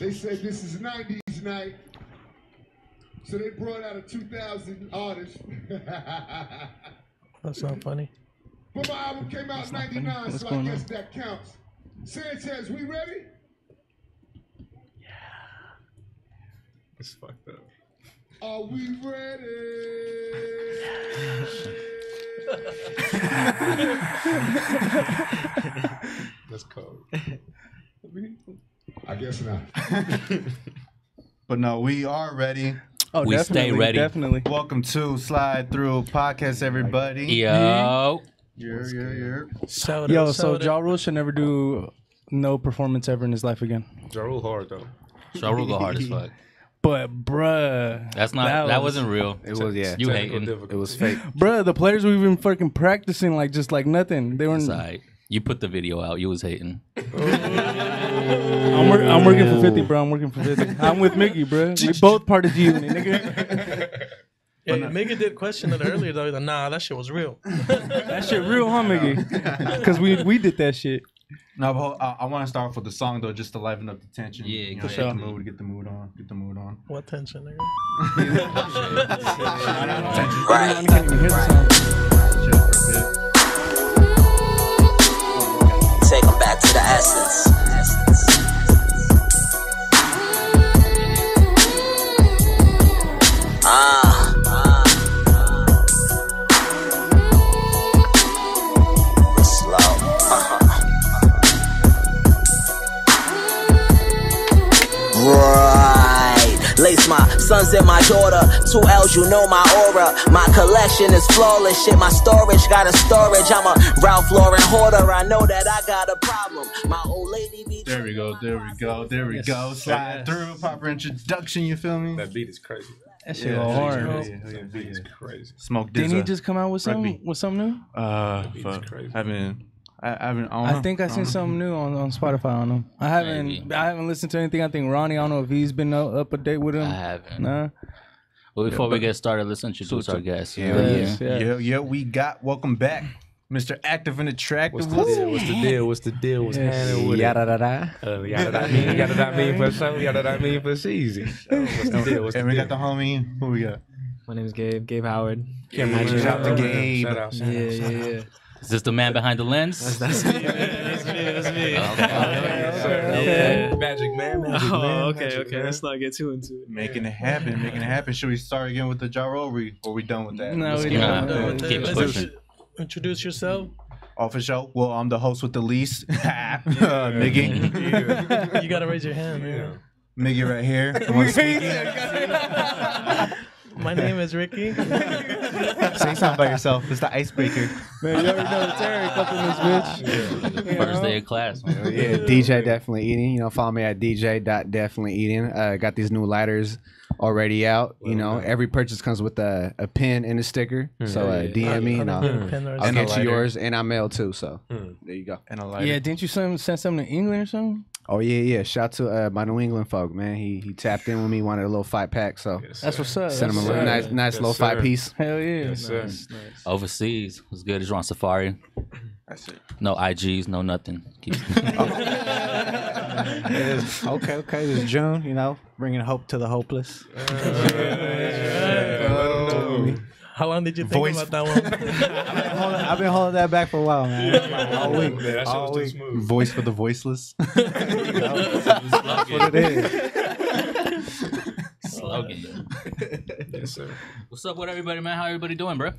They said this is 90s night. So they brought out a 2000 artist. That's not funny. but my album came out in 99, so I guess on? that counts. Sanchez, we ready? Yeah. It's fucked up. Are we ready? That's cold. I guess not. But no, we are ready. Oh, We stay definitely, ready. Definitely. Welcome to Slide Thru Podcast, everybody. Yo. Yeah, yeah, yeah. Soda, Yo, so soda. Ja Rule should never do no performance ever in his life again. Ja Rule hard though. Ja Rule go hard as fuck. But bruh, That's not. That That, was- was, not real. It was yeah. You hating? difficulty. It was fake. bruh, the players were even fucking practicing like just like nothing. They weren't. It's alright. You put the video out. You was hating. I'm, wor- I'm working for 50, bro. I'm working for 50. I'm with Mickey, bro. We both part of G Unit, nigga. Yeah, Mega did question it earlier though. He's like, nah, that shit was real. That shit real, huh, Mickey? Because we we did that shit. No, but I, I want to start off with the song though, just to liven up the tension. Yeah, you know, for get sure. the mood, get the mood on, get the mood on. what tension, nigga? I can't even hear the song. Chill for a bit. Take them back to the essence. Ah. Slow. Right. Lace my sons and my daughter. Two L's, you know my aura. My collection is flawless. Shit, my storage got a storage. I'm a Ralph Lauren hoarder. I know that I got a problem. My old lady be. There we go, there we go, there we go. Slide through, proper introduction, you feel me? That beat is crazy. That shit Yeah, go yeah, hard. yeah, That yeah, beat is yeah. crazy. Smoke Didn't he just come out with Rugby. something with something new? Uh, beat fuck. crazy. I haven't. I, I haven't. I, don't I know. think I don't seen know. something new on, on Spotify on him. I haven't Maybe. I haven't listened to anything. I think Ronnie. I don't know if he's been up, up to date with him. I haven't. Nah. Well, before we get started, let's introduce our guest. Yeah, Yes, yeah, yeah. yeah, yeah. We got welcome back, Mr. Active and Attractive. What's the deal? What's the deal? What's the deal? What's Yes. happening with it? Yada da da. Uh, yada that mean, yada that mean for so, yada that mean for season. What's the deal? What's the And we deal? got the homie. Who we got? My name is Gabe. Gabe Howard. Yeah, man, shout shout out to Gabe. Shout out, shout Yeah, out, shout yeah, out. yeah. Is this the man behind the lens? That's me. That's me. That's me. okay. Magic man, magic man. Oh, okay, magic okay. man. Let's not get too into it. Making it happen, making it happen. Should we start again with the Ja Rule? Or we, or we done with that? No, Let's we keep done. it Nah, keep Let's pushing. just Introduce yourself. Off the show. Well, I'm the host with the least. uh, Miggy. You gotta raise your hand. Man. Miggy right here. The one speaking. My name is Ricky. Say something about yourself. It's the icebreaker. Man, you already know it's Eric up in this bitch. You First know? day of class. Yeah, DJ definitely eating. You know, follow me at DJ definitely eating. Uh, got these new lighters already out. You know, every purchase comes with a, a pin and a sticker. So uh, DM me and I I'll, get a pen or I'll get you yours. And I mail too. So there you go. And a lighter. Yeah, didn't you send, send something to England or something? Oh yeah, yeah. Shout to uh, my New England folk, man. He he tapped in with me, wanted a little five pack, so That's what's up. sent him a little nice nice Yes, little five sir. piece. Hell yeah. Yes, sir. Overseas was good. He's on safari. That's it. No IGs, no nothing. Keep- okay, okay. This is June. You know, bringing hope to the hopeless. How long did you think Voice- about that one? I've been holding that back for a while, man. All week. Man, that shit All was too week. smooth. Voice for the voiceless. That's what it is. Slogan. Yes, sir. What's up with everybody, man? How everybody doing, bro?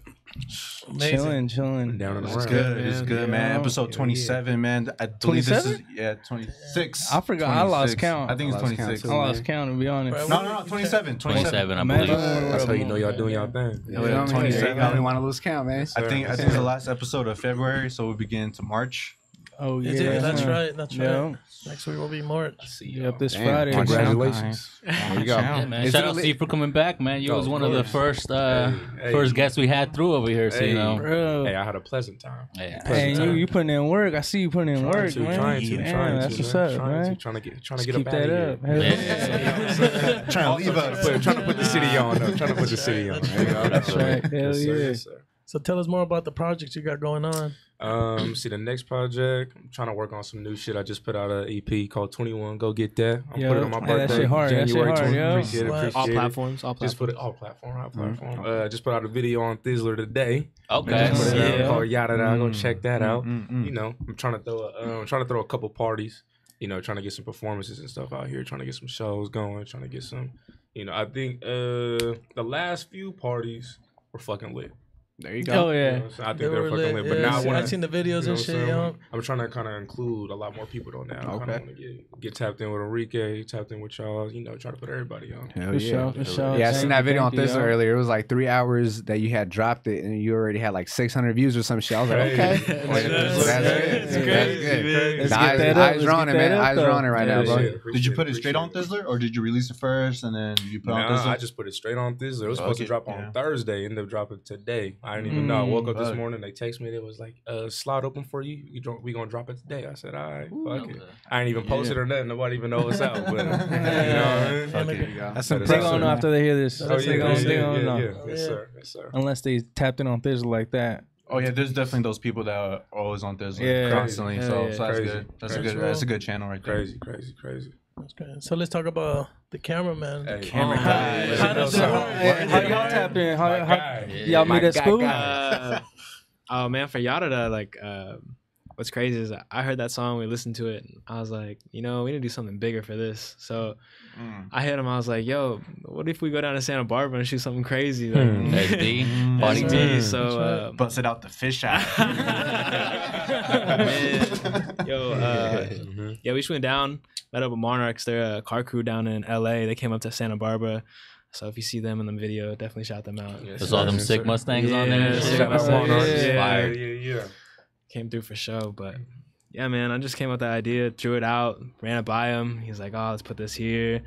Chilling, chilling. Down in the It's round. good. It's good, man. Yeah. Episode 27, man. I believe this is 27? yeah, 26. I forgot. I lost 26. count. I think it's I lost count, 26. too. I lost count, to be honest. No, no, no, 27. 27. 27, I Imagine believe. when we That's how you know y'all doing y'all thing. You know what I mean? 27. You only want to lose count, man. I think I think it's the last episode of February, so we begin to March. Oh yeah, Is it? That's right. That's right. Yeah. Next week will be March. Yep, this Damn, Friday. Congratulations. There you go. Yeah, man. Is Shout it out lit- to you for coming back, man. You Oh, was of one of the course. first uh, Hey, first guests we had through over here, so you Hey. know. Bro. Hey, I had a pleasant time. Yeah. Hey, you you putting in work. I see you putting in Trying work, to, man. trying to, Damn, trying that's to, what's man. up, trying man. To, trying to get, trying Just to get keep up out that of up. here. Hell Yeah. Trying to leave Trying to, us. put, trying to put the city on. Though. Trying to put the city on. There you go. That's right. Hell Yes, sir, yeah. yes, sir. So tell us more about the project you got going on. Um, see the next project. I'm trying to work on some new shit. I just put out a EP called 21. Go get that. I'm Yo, putting it on my hey, birthday. that shit hard, that shit January hard, 20. yo. Appreciate it. Appreciate All it. platforms. All Just put it all platform, all platform. Uh, just put out a video on Thizzler today. Okay. Just put it out Yeah. called Yada Da. Go check that out. Mm, mm, mm. You know, I'm trying to throw a, um, I'm trying to throw a couple parties. You know, trying to get some performances and stuff out here. Trying to get some shows going. Trying to get some. You know, I think uh the last few parties were fucking lit. There you Oh go. You yeah. know, so I think They they were were fucking lit. lit. But yeah, now I see, want I've seen the videos and shit, yo. I'm trying to kind of include a lot more people on that. I kind Okay. want to get get tapped in with Enrique, tapped in with y'all. You know, try to put everybody on. Hell For yeah. sure, for sure. Yeah, I Thank seen that video on thank you, this earlier. It was like three hours that you had dropped it, and you already had like 600 views or some shit. I was like, okay, That's that's, crazy. good. That's That's good. That's good. Let's get eyes, that up. eyes Let's drawn get it, man. that up, Eyes though. drawn it right now, bro. Did you put it straight on appreciate Thizzler or did you release it first and then you put it on Nah, Thizzler? I just put it straight on Thizzler. It was supposed to drop on. Thursday. Ended up dropping today. I didn't even know. I woke up this Mm. morning. They text me. They was like, uh, "Slot open for you. You don't, we gonna drop it today." I said, "All right, fuck it." okay. I ain't even posted or nothing. Nobody even know it's out. But you know what I mean? Fuck it. That's Better they gonna know soon. after they hear this. Oh yeah, they yeah, gonna, yeah, they gonna yeah, know. yeah. Yes, sir. Yes, sir. Unless they tapped in on Thizzle like that. Oh yeah, there's definitely those people that are always on Thizzler Yeah. constantly. Crazy. So, yeah. so that's Crazy. good. That's Crazy. a good. That's a good channel right there. Crazy, crazy, crazy. That's great. So let's talk about the cameraman. Hey, Camera How- guy. how does it work? Hey, how y'all tap in? How, My how, y'all meet at school? Uh, oh man, for Yada, like, uh, what's crazy is I heard that song, we listened to it, and I was like, you know, we need to do something bigger for this. So Mm. I hit him. I was like, yo, what if we go down to Santa Barbara and shoot something crazy? Like, Hmm. SD. Mm. Body SD, team. So, uh, Busted out the fish eye. Man, yo, uh, Mhm. yeah, we just went down, met up with Monarchs. They're a car crew down in LA. They came up to Santa Barbara. So if you see them in the video, definitely shout them out. Yes, There's all them sick sir. Mustangs on there. Yeah, sick Mustangs. Monarchs. Yeah. Fire. Yeah, yeah. Came through for show, but yeah, man, I just came up with the idea, threw it out, ran it by him. He's like, "Oh, let's put this here."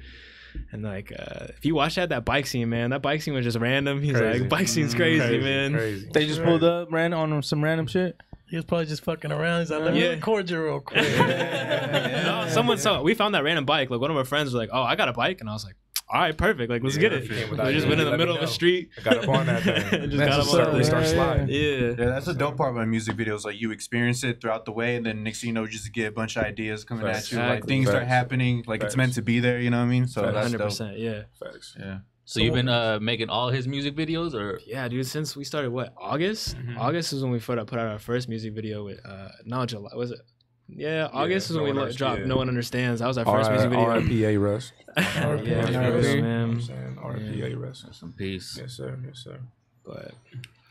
And like, uh, if you watch that that bike scene, man, that bike scene was just random. He's Crazy. like, "Bike scene's crazy, man." Crazy. They just pulled up, ran on some random shit. He was probably just fucking around. He's like, let me Yeah. record you real quick. no, someone saw we found that random bike. Like one of our friends was like, "Oh, I got a bike," and I was like, "All right, perfect. Like let's Yeah, get it." he We just idea. went in the middle of the street. I got up on that thing. just got what's up up. on We start sliding. Yeah. Yeah, that's the dope part about music videos. Like you experience it throughout the way, and then next thing you know, you just get a bunch of ideas coming Facts. at you. Like things start Facts. happening. Like it's meant to be there. You know what I mean? So Facts. that's Hundred dope. percent. Yeah. Facts. Yeah. So you've been uh, making all his music videos, or Yeah, dude. Since we started, what August? Mhm. August is when we put out put out our first music video with uh no July was it? Yeah, August is No when we One dropped yeah. No One Understands. That was our first music video. RIPA Russ. yeah, RIP. for real, man. RIPA Russ. peace? Yes, sir. Yes, sir. But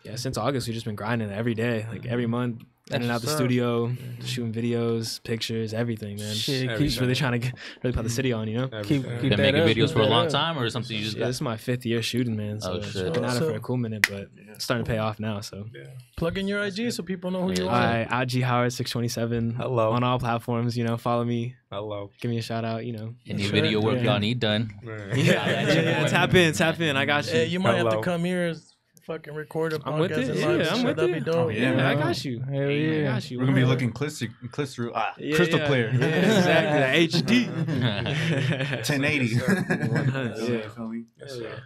yeah, since August we've just been grinding every day, like every month, in and out the what's up. studio, mm-hmm. shooting videos, pictures, everything, man. Shit, Everything. Just really trying to get, really put the mm-hmm. city on, you know. Keep- Everything. keep Been making up, videos for a long up. time, or something you just Yeah, got? this is my fifth year shooting, man. So Oh, it's shit. been at it for a cool minute, but it's starting to pay off now. So Plug in your IG so people know who you are. I IG Howard six twenty seven. Hello. on all platforms. You know, follow me, Hello. give me a shout out. You know, Any Sure. video work Yeah. y'all need done? Man. yeah, yeah, yeah, tap in, tap in. I got you. Hey, you might have Hello. to come here, fucking record a I'm with podcast it. Yeah, I'm shit. with That'd it. be dope. yeah, yeah, I got you. Hell yeah. I got you. We're gonna be looking clister, clister, ah, Yeah, crystal yeah. clear. Yeah, exactly. The HD. 1080. Yeah. Feel me? Yes, sir.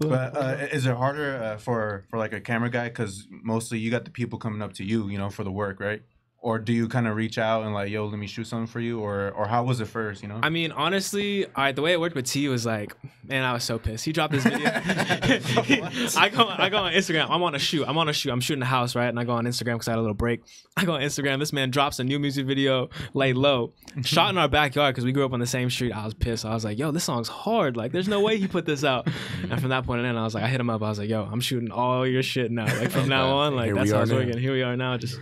But uh, is it harder uh, for for like a camera guy? Because mostly you got the people coming up to you, you know, for the work, right? Or do you kind of reach out and like, yo, let me shoot something for you, or or how was it first? You know? I mean, honestly, all right, the way it worked with T was like, man, I was so pissed. He dropped this video. I go, I go on Instagram. I'm on a shoot. I'm on a shoot. I'm shooting the house, right? And I go on Instagram because I had a little break. I go on Instagram. This man drops a new music video, lay low, shot in our backyard because we grew up on the same street. I was pissed. I was like, yo, this song's hard. Like, there's no way he put this out. And from that point on, I was like, I hit him up. I was like, yo, I'm shooting all your shit now. Like from now on, like Here that's we how are it's now. working. Here we are now, just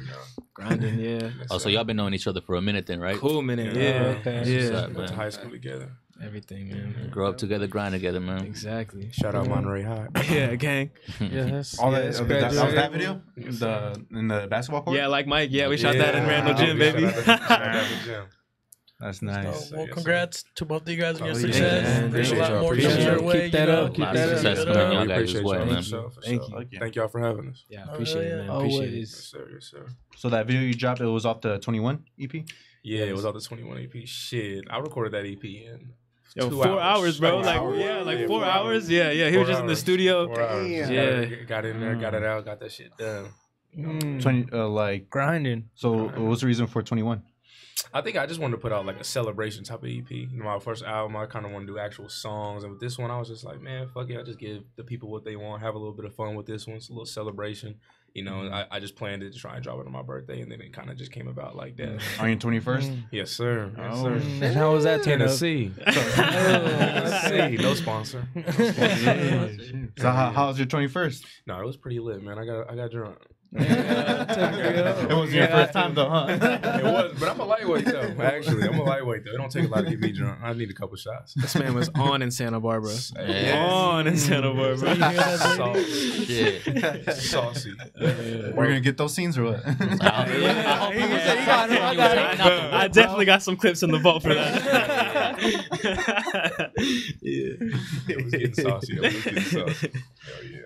grinding. Yeah, Oh, so y'all been knowing each other for a minute then, right? cool minute. Yeah. Yeah, Okay. Yeah. up, Went to high school together. Everything, man. Grow up together, grind together, man. Exactly. Shout out Monterey High. Yeah, gang. Yeah, that's, All yeah, that, that's uh, that, that was that video, the in the basketball court. Yeah, like Mike. Yeah, we shot that in Randall Gym, Yeah, baby. Shout out to- shout out to the gym. that's So, nice. well, congrats to both of you guys on your success. man. There's a lot y'all. more Appreciate coming your y'all. way. Keep that you know. up, keep that up. success coming up. y'all We guys appreciate as well, y'all. man. For sure, for Thank you. Thank you. Thank y'all for having us. Yeah, appreciate it, man. Appreciate it. Yes, sir. Yes, sir. So that video you dropped, it was off the 21 EP. Yeah, it was off the 21 EP. Shit, I recorded that EP in Yo, two four hours, bro. Four Like, hours. yeah, like Yeah, four hours. Yeah, yeah. He was Four just in the studio. Four hours. Damn. Yeah, Yeah. got in there, got it out, got that shit done. Mm, Twenty, uh, like. grinding. So, what's the reason for twenty one? I think I just wanted to put out like a celebration type of EP. You know, my first album, I kind of want to do actual songs, and with this one, I was just like, man, fuck it, I just give the people what they want, have a little bit of fun with this one. It's a little celebration. You know, I, I just planned it to try and drop it on my birthday, and then it kind of just came about like that. On your twenty first. Yes, sir. Yes, Oh, sir. Mm, how was that? Tennessee. Tennessee. No sponsor. No sponsor. So how, how was your twenty first? No, it was pretty lit, man. I got I got drunk. It wasn't your first time though, huh? it was, but I'm a lightweight though. Actually, I'm a lightweight though. It don't take a lot to get me drunk. I need a couple shots. This man was on in Santa Barbara. Yeah. On in Santa Barbara. Saucy. Yeah. Saucy. We're gonna get those scenes or what? I hope he- he said he got it, I he was got it. hanging out the I definitely got some clips in the vault for that. yeah. It was getting saucy. It was getting saucy. Hell yeah.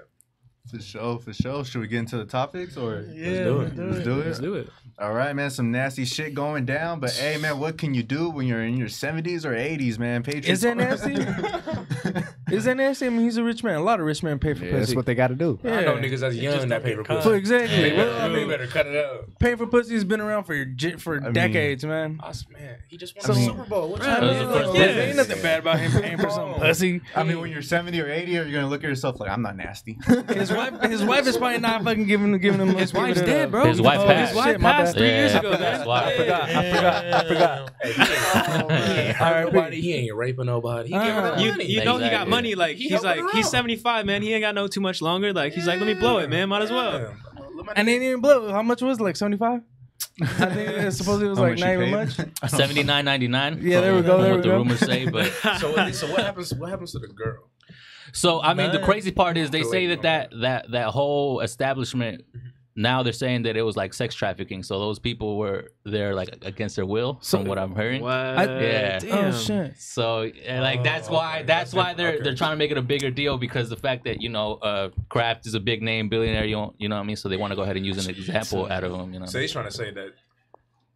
For sure, for sure. Should we get into the topics or? Yeah, do let's do it. Let's do it. Let's do it. All right, man. Some nasty shit going down, but hey, man, what can you do when you're in your 70s or 80s, man? Patriots. Is that nasty? Is that nasty? I mean, he's a rich man. A lot of rich men pay for Yeah, that's what they got to do. I know niggas that's young just that don't pay get for caught. So pussy. exactly. They Well, better, I mean, better cut it out. paying for pussy has been around for j- for mean- decades, man. Us, man, he just won So- the Super Bowl. What you That was the mean? first Yeah, ain't nothing bad about him paying for some pussy. I mean, when you're 70 or 80, you're you gonna look at yourself like I'm not nasty? His wife, his wife is probably not fucking giving giving him. His wife's dead, bro. His wife Oh, passed. His wife passed three years ago, that's man. why. I forgot. I forgot. I forgot. Hey, he ain't, he ain't nobody. He ain't raping nobody. He giving Uh, her You, money. you know he got Exactly. money. Like He he's helping like her he's out. 75, man. He ain't got no too much longer. Like he's like, let me blow it, man. Might as well. Yeah. Let my And they didn't even blow. How much was it? Like seventy five. I think it, supposedly it was How like much not you even paid? much. Seventy nine ninety nine. Yeah, there we go, there What we the go. rumors say, but So, what- so what happens? What happens to the girl? So I mean, the crazy part is they Wait, say wait, that wait. that that that whole establishment. Now they're saying that it was like sex trafficking. So those people were there like against their will, from what I'm hearing. What? Yeah. Damn. Oh shit. So and, like that's Oh, why okay. that's That's why they're Okay. they're trying to make it a bigger deal because the fact that you know uh Kraft is a big name billionaire, you know, you know what I mean. So they want to go ahead and use an example out of him, you know. So he's trying to say that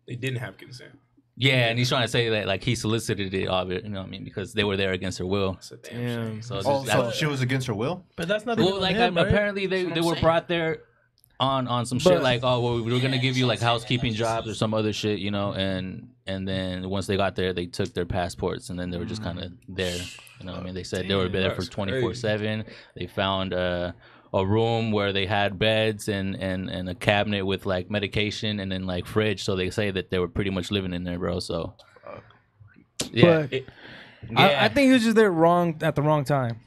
they didn't have consent. Yeah, and he's trying to say that like he solicited it, of it, you know what I mean, because they were there against her will. That's a damn. Damn. So, it's Oh, so she was against her will? But that's not well, even like him, right? apparently they, they I'm were saying. brought there on on some shit like oh well we were gonna give you like housekeeping jobs or some other shit you know and and then once they got there they took their passports and then they were just kind of there you know what I mean? They said they were there for twenty four seven. They found uh, a room where they had beds and, and and a cabinet with like medication and then like fridge. So they say that they were pretty much living in there bro so. Yeah, But- it- I, yeah. I think he was just there wrong at the wrong time.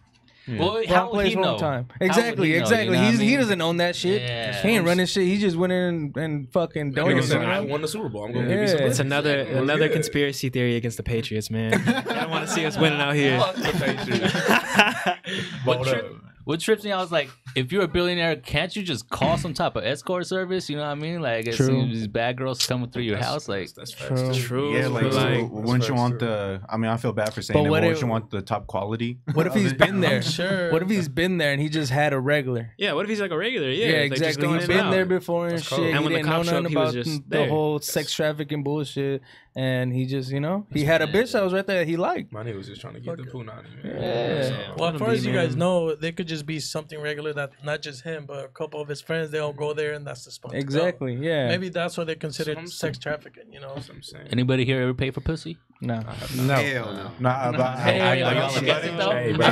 Well, Wrong how would place, he wrong know? time. Exactly, he know, you exactly. know what I He's, he doesn't own that shit. Yeah. He ain't running shit. He just went in and fucking Nigga donated. said, it. I won the Super Bowl. I'm gonna Yeah. give you some. It's another What's another conspiracy theory against the Patriots, man. I don't want to see us winning out here. Fuck the Patriots. What, Hold tri- what trips me I was like, if you're a billionaire, can't you just call some type of escort service? You know what I mean? Like, as True. soon as these bad girls coming through your house, like, That's facts. True. True. Yeah, like, but so like wouldn't you want too. the? I mean, I feel bad for saying But it, but what wouldn't if- you want the top quality? What if he's been there? Sure. What if he's been there and he just had a regular? yeah, what if he's like a regular? Yeah, Yeah, exactly. going He's in and been there before and That's shit. cold. He And when the didn't know cops showed nothing up, he was about the there. whole sex trafficking bullshit, and he just, you know, he had a bitch that was right there that he liked. My nigga was just trying to get the punani, man. Yeah. So, Well, as far as you guys know, they could just be something regular that not just him, but a couple of his friends. They all go there, and that's the spot. to go. Exactly. Yeah. Maybe that's what they consider Some- sex trafficking. You know. that's what I'm saying. anybody here ever pay for pussy? No. No, Hell no. Nah, but Hey, I, I, y'all against it though? Hey, bro.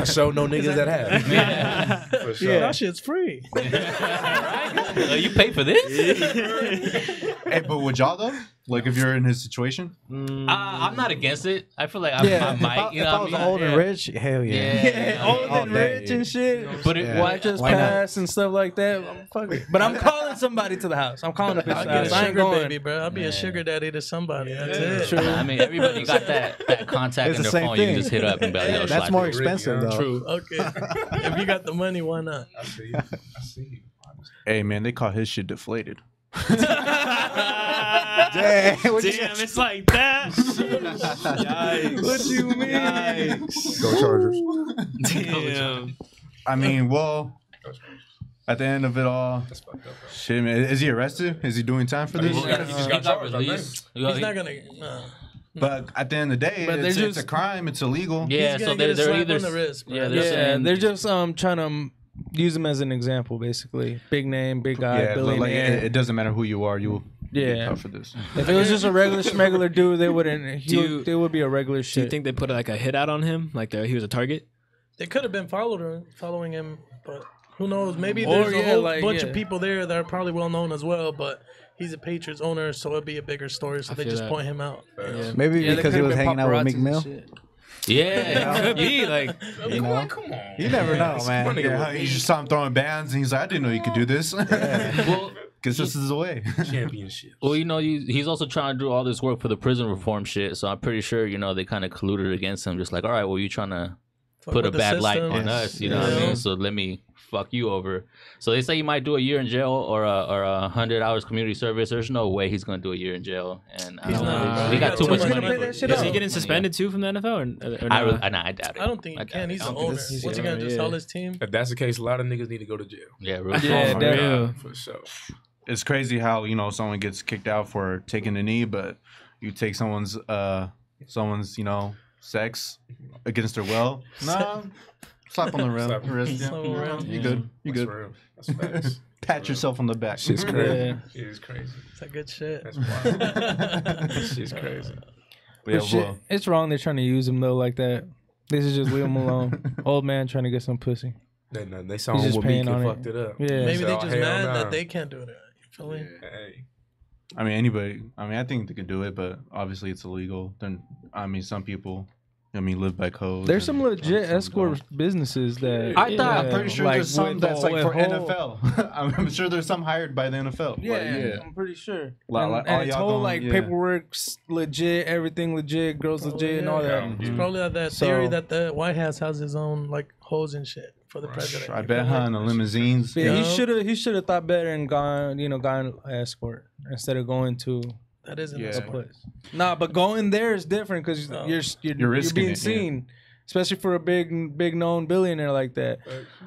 I show no niggas that have. For sure. Yeah, that shit's free. Uh, you pay for this? Hey, but would y'all though? Like, if you're in his situation? uh, I'm not against it. I feel like I, Yeah, I if might. I, you if I was I mean? old and Yeah. rich, hell yeah. Yeah. Yeah, old all and day. rich and shit. But it, Yeah. Wife just Why not? and stuff like that. I'm fucking- But I'm calling somebody to the house. I'm calling up his I'll get house. a I ain't sugar going. baby, bro. I'll be a sugar daddy to somebody. That's it. True. I mean, everybody got that, that contact It's in their same phone. You can just hit up and be like, yo, That's more expensive though. True. Okay. if you got the money, why not? I see you. I see you. Hey, man, they call his shit deflated. Dang, what you- Damn, it's like that. Yikes. What you mean? Go Chargers. Damn. I mean, well, at the end of it all, That's fucked up, bro. shit, man. Is he arrested? Is he doing time for this? he got- he just got got charged, I released. He's not gonna. No. But at the end of the day, But it's, they're it's a just- crime. It's illegal. Yeah, He's so gonna they're, get a they're slap either on the wrist, bro. yeah, they're Yeah, saying they're just um trying to use him as an example, basically. Big name, big guy, yeah, but, like it, it doesn't matter who you are. You will Yeah. get for this. if it was just a regular schmegular dude, they wouldn't. He Do would, you- they would be a regular shit. Do shit. you think they put like a hit out on him, like the, he was a target? They could have been following following him, but who knows? Maybe Or, there's a whole like, bunch yeah. of people there that are probably well known as well, but he's a Patriots owner, so it'd be a bigger story. So I they just that. point him out. Yeah. Maybe Yeah, because he was hanging out with paparazzis Meek and Mill. shit. Yeah. Could be like You know? Come on. You never know, man. Running Yeah, with he just saw him throwing bands, and he's like, "I didn't know you could do this." well, Because this is the way. Championship. well, you know, you, he's also trying to do all this work for the prison reform shit. So I'm pretty sure, you know, they kind of colluded against him. Just like, all right, well, you trying to Fuck put a with the bad light system. on us, you know what I mean? So let me fuck you over. So they say he might do a year in jail or a, or a hundred hours community service. There's no way he's gonna do a year in jail, and I He's don't not, know. bro. He He got got too too much much money. money. Pay that shit Is he getting suspended too from the NFL? Or, or I, no? re- nah, I doubt it. I don't think I he can. He's I the owner. this- What's he gonna do? yeah. Sell his team? If that's the case, a lot of niggas need to go to jail. Yeah, real Yeah, talk. definitely. For sure. it's crazy how you know someone gets kicked out for taking a knee, but you take someone's uh someone's you know sex against their will. Nah, slap on the rim. Slap. wrist, yeah. Slap on. You good? You That's good? real. That's facts. Pat yourself on the back. She's crazy. Yeah. It is crazy. It's that good shit. That's wild. She's shit's crazy. Yeah, But shit, well, it's wrong. They're trying to use him though like that. This is just leave him alone. Old man trying to get some pussy. They, no, they saw him just with Meek paying it. fucked it up. Yeah. Maybe they So, just mad nah. that they can't do it. You feel me? Hey. I mean, anybody. I mean, I think they could do it, but obviously it's illegal. Then, I mean, some people. I mean, live by code. There's some legit some escort don't. businesses that I thought. I'm pretty sure like, there's some that's like for whole- NFL. I'm sure there's some hired by the NFL. Yeah, Like, yeah. I'm pretty sure. Like- and like, all and it's y'all whole going- like yeah. paperwork's legit, everything legit, girls oh, legit, and all that. It's probably that, that So- theory that the White House has his own like hoes and shit for the president. I You bet, feel huh? In the limousines. Yeah, he should have he should have thought better and gone, you know, gone escort instead of going to That isn't Yeah. yeah. a place. Nah, but going there is different because No. you're, you're You're you're, being it, yeah. Seen, especially for a big big known billionaire like that.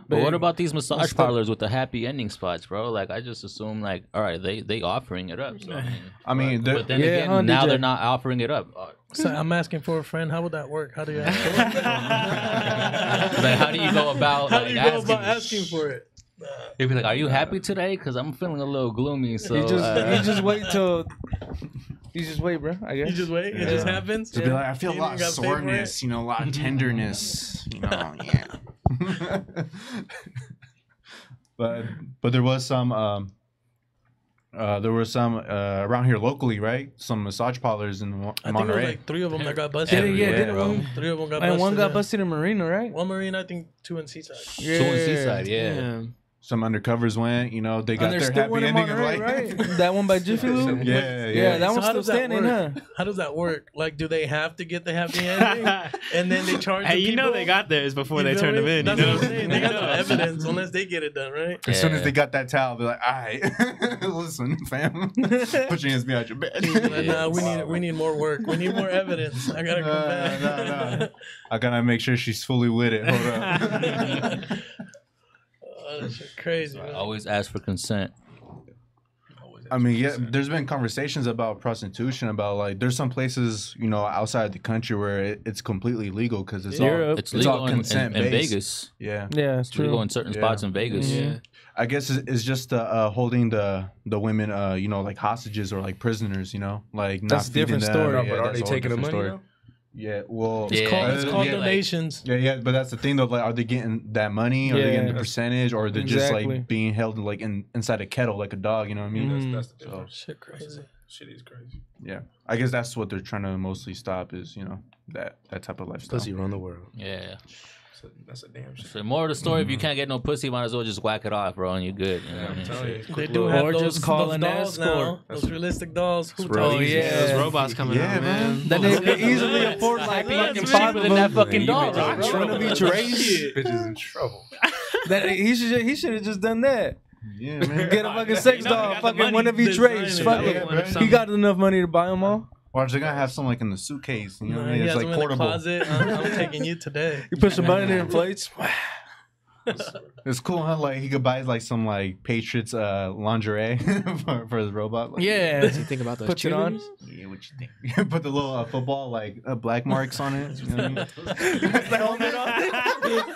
But what about these massage Let's parlors with the happy ending spots, bro? Like I just assume, like, all right, they they offering it up. So, I mean, I mean, but, but then Yeah, again, huh, now DJ? they're not offering it up. Uh, So I'm asking for a friend. How would that work? How do you ask for it? But how do you go about How like do you go asking? about asking for it? You'd be like, "Are you happy today?" Because I'm feeling a little gloomy. So you just uh, you just wait till you just wait, bro. I guess You just wait. It just happens. Just be like, I feel a lot of ain't gotta pay for it? soreness, you know, a lot of tenderness, you know, yeah. but but there was some um uh there were some uh around here locally, right? Some massage parlors in Mo- I think it was Monterey. like three of them that got busted. it? Yeah, Everywhere, did it? bro. One, Three of them got busted. and one got busted in Marina, right? One Marine, I think two in Seaside. Yeah. Two in Seaside, yeah. Yeah. Some undercovers went, you know, they got And their one happy in ending of life. right? That one by Jiffy Lube. yeah, yeah, Yeah, that So one's how still does that standing, huh? work? How does that work? Like, do they have to get the happy ending, and then they charge? Hey, the you know they got theirs before You they feel turned them me? in. You know what I'm saying. They got no know? evidence unless they get it done, right? As soon as they got that towel, they're like, all right, listen, fam, put your hands behind your bed. Like, nah, we need we need more work. We need more evidence. I gotta come back. nah, nah. I gotta make sure she's fully with it. Hold up. Oh, that shit crazy. Man. always ask for consent. I mean, yeah, there's been conversations about prostitution, about like there's some places, you know, outside the country where it, it's completely legal because it's all Europe. It's It's legal all in, in, consent in based. Vegas. yeah. Yeah, it's It's legal true. in certain Yeah. spots in Vegas. Mhm. Yeah. I guess it's, it's just uh, uh, holding the the women, uh, you know, like hostages or like prisoners, you know, like not That's a different them. story. Yeah, but are they a whole taking the different money? Story. Yeah, well, It's Yeah, called, it's uh, called yeah, like- donations. Yeah, yeah, but that's the thing though. Like, are they getting that money? Are they getting the percentage, or they're just like being held like in inside a kettle like a dog? You know what I mean? Mhm. That's, that's the difference. Shit, crazy. Shit is crazy. Yeah, I guess that's what they're trying to mostly stop is you know that that type of lifestyle. Pussy run the world. Yeah. That's a, that's a damn shit. So more of the story, if you mm-hmm. can't get no pussy, might as well just whack it off, bro, and you're good. You know what I I'm mean? telling you. They do have Or those, just call those dolls now. escort. Those realistic dolls. Who real told you? yeah. Those robots coming Yeah, out, man. That they could easily afford like Happy fucking ending five cheaper of than that them. fucking You dog, bitches in bro. trouble. Wanna be Trace? Bitches in trouble. That he should he should have just done that. Yeah, man. Get a fucking sex You know, he doll, got the fucking one of each race. Fuck it. He got enough money to buy them all. Or they're gonna have some like in the suitcase. You know what I mean? he It's has like them in the portable. closet. I'm, I'm taking you today. You put some button in it inflates. It's cool, huh? Like he could buy like some like Patriots uh lingerie for, for his robot. Like, Yeah. What do you think about those Puts it on. Yeah, what you think? Put the little uh, football like uh, black marks on it. You know what I mean?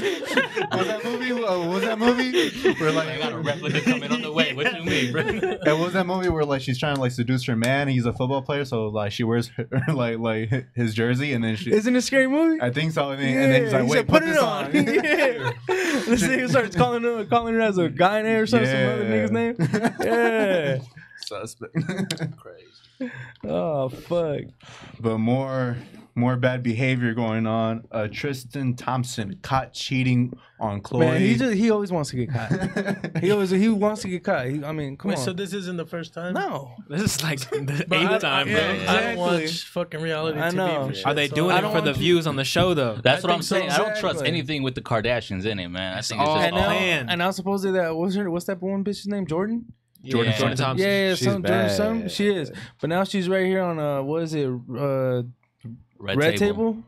Was that movie? Uh, what was that movie? Where like I got a replica coming on the way. What you mean, bro? And what was that movie where like she's trying to like seduce her man? He's a football player, so like she wears her, like like his jersey, and then she. Isn't it a scary movie? I think so. And then, and then he's like, he "Wait, said, put, put, this it on." on. yeah. This nigga starts calling her, calling her as a guy name or something, some other Yeah. nigga's name. Yeah. Suspect. Crazy. Oh fuck. but more more bad behavior going on. Uh, Tristan Thompson caught cheating on Khloé. Man, he just he always wants to get caught. he always he wants to get caught. He, I mean, come Wait, on. so this isn't the first time? no. This is like the But I- eighth time, yeah, bro. I Exactly. don't watch fucking reality I TV know. for shit, Are they so doing I it for the want to- views on the show though? That's I what I'm think so, saying. I don't trust anything with the Kardashians in it, man. I think it's all just and now, all. planned. and now supposedly that what's her what's that one bitch's name? Jordyn. Jordyn, Yeah. Jordyn Thompson. Yeah, yeah, She's some Jordan bad. some she is. But now she's right here on uh what is it? Uh Red, Red, Table. table.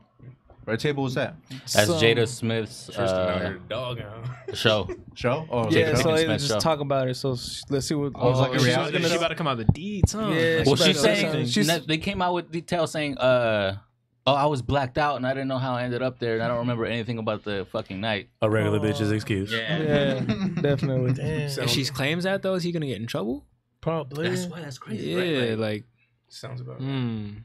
Red table was that That's Some- Jada Smith's uh, dog show. show? Oh, Yeah, Jada so they Smith just show. talk talk about it. So sh- let's see what. Oh, it's like a she's reality gonna- show? She about to come out with the deeds, huh? Yeah, Well, She's she's saying she's- that they came out with details saying, uh, "Oh, I was blacked out and I didn't know how I ended up there, and I don't remember anything about the fucking night." A regular bitch's excuse. Yeah, definitely. Damn, If she claims that though, is he gonna get in trouble? probably. That's why that's crazy. Yeah, like, Sounds about right.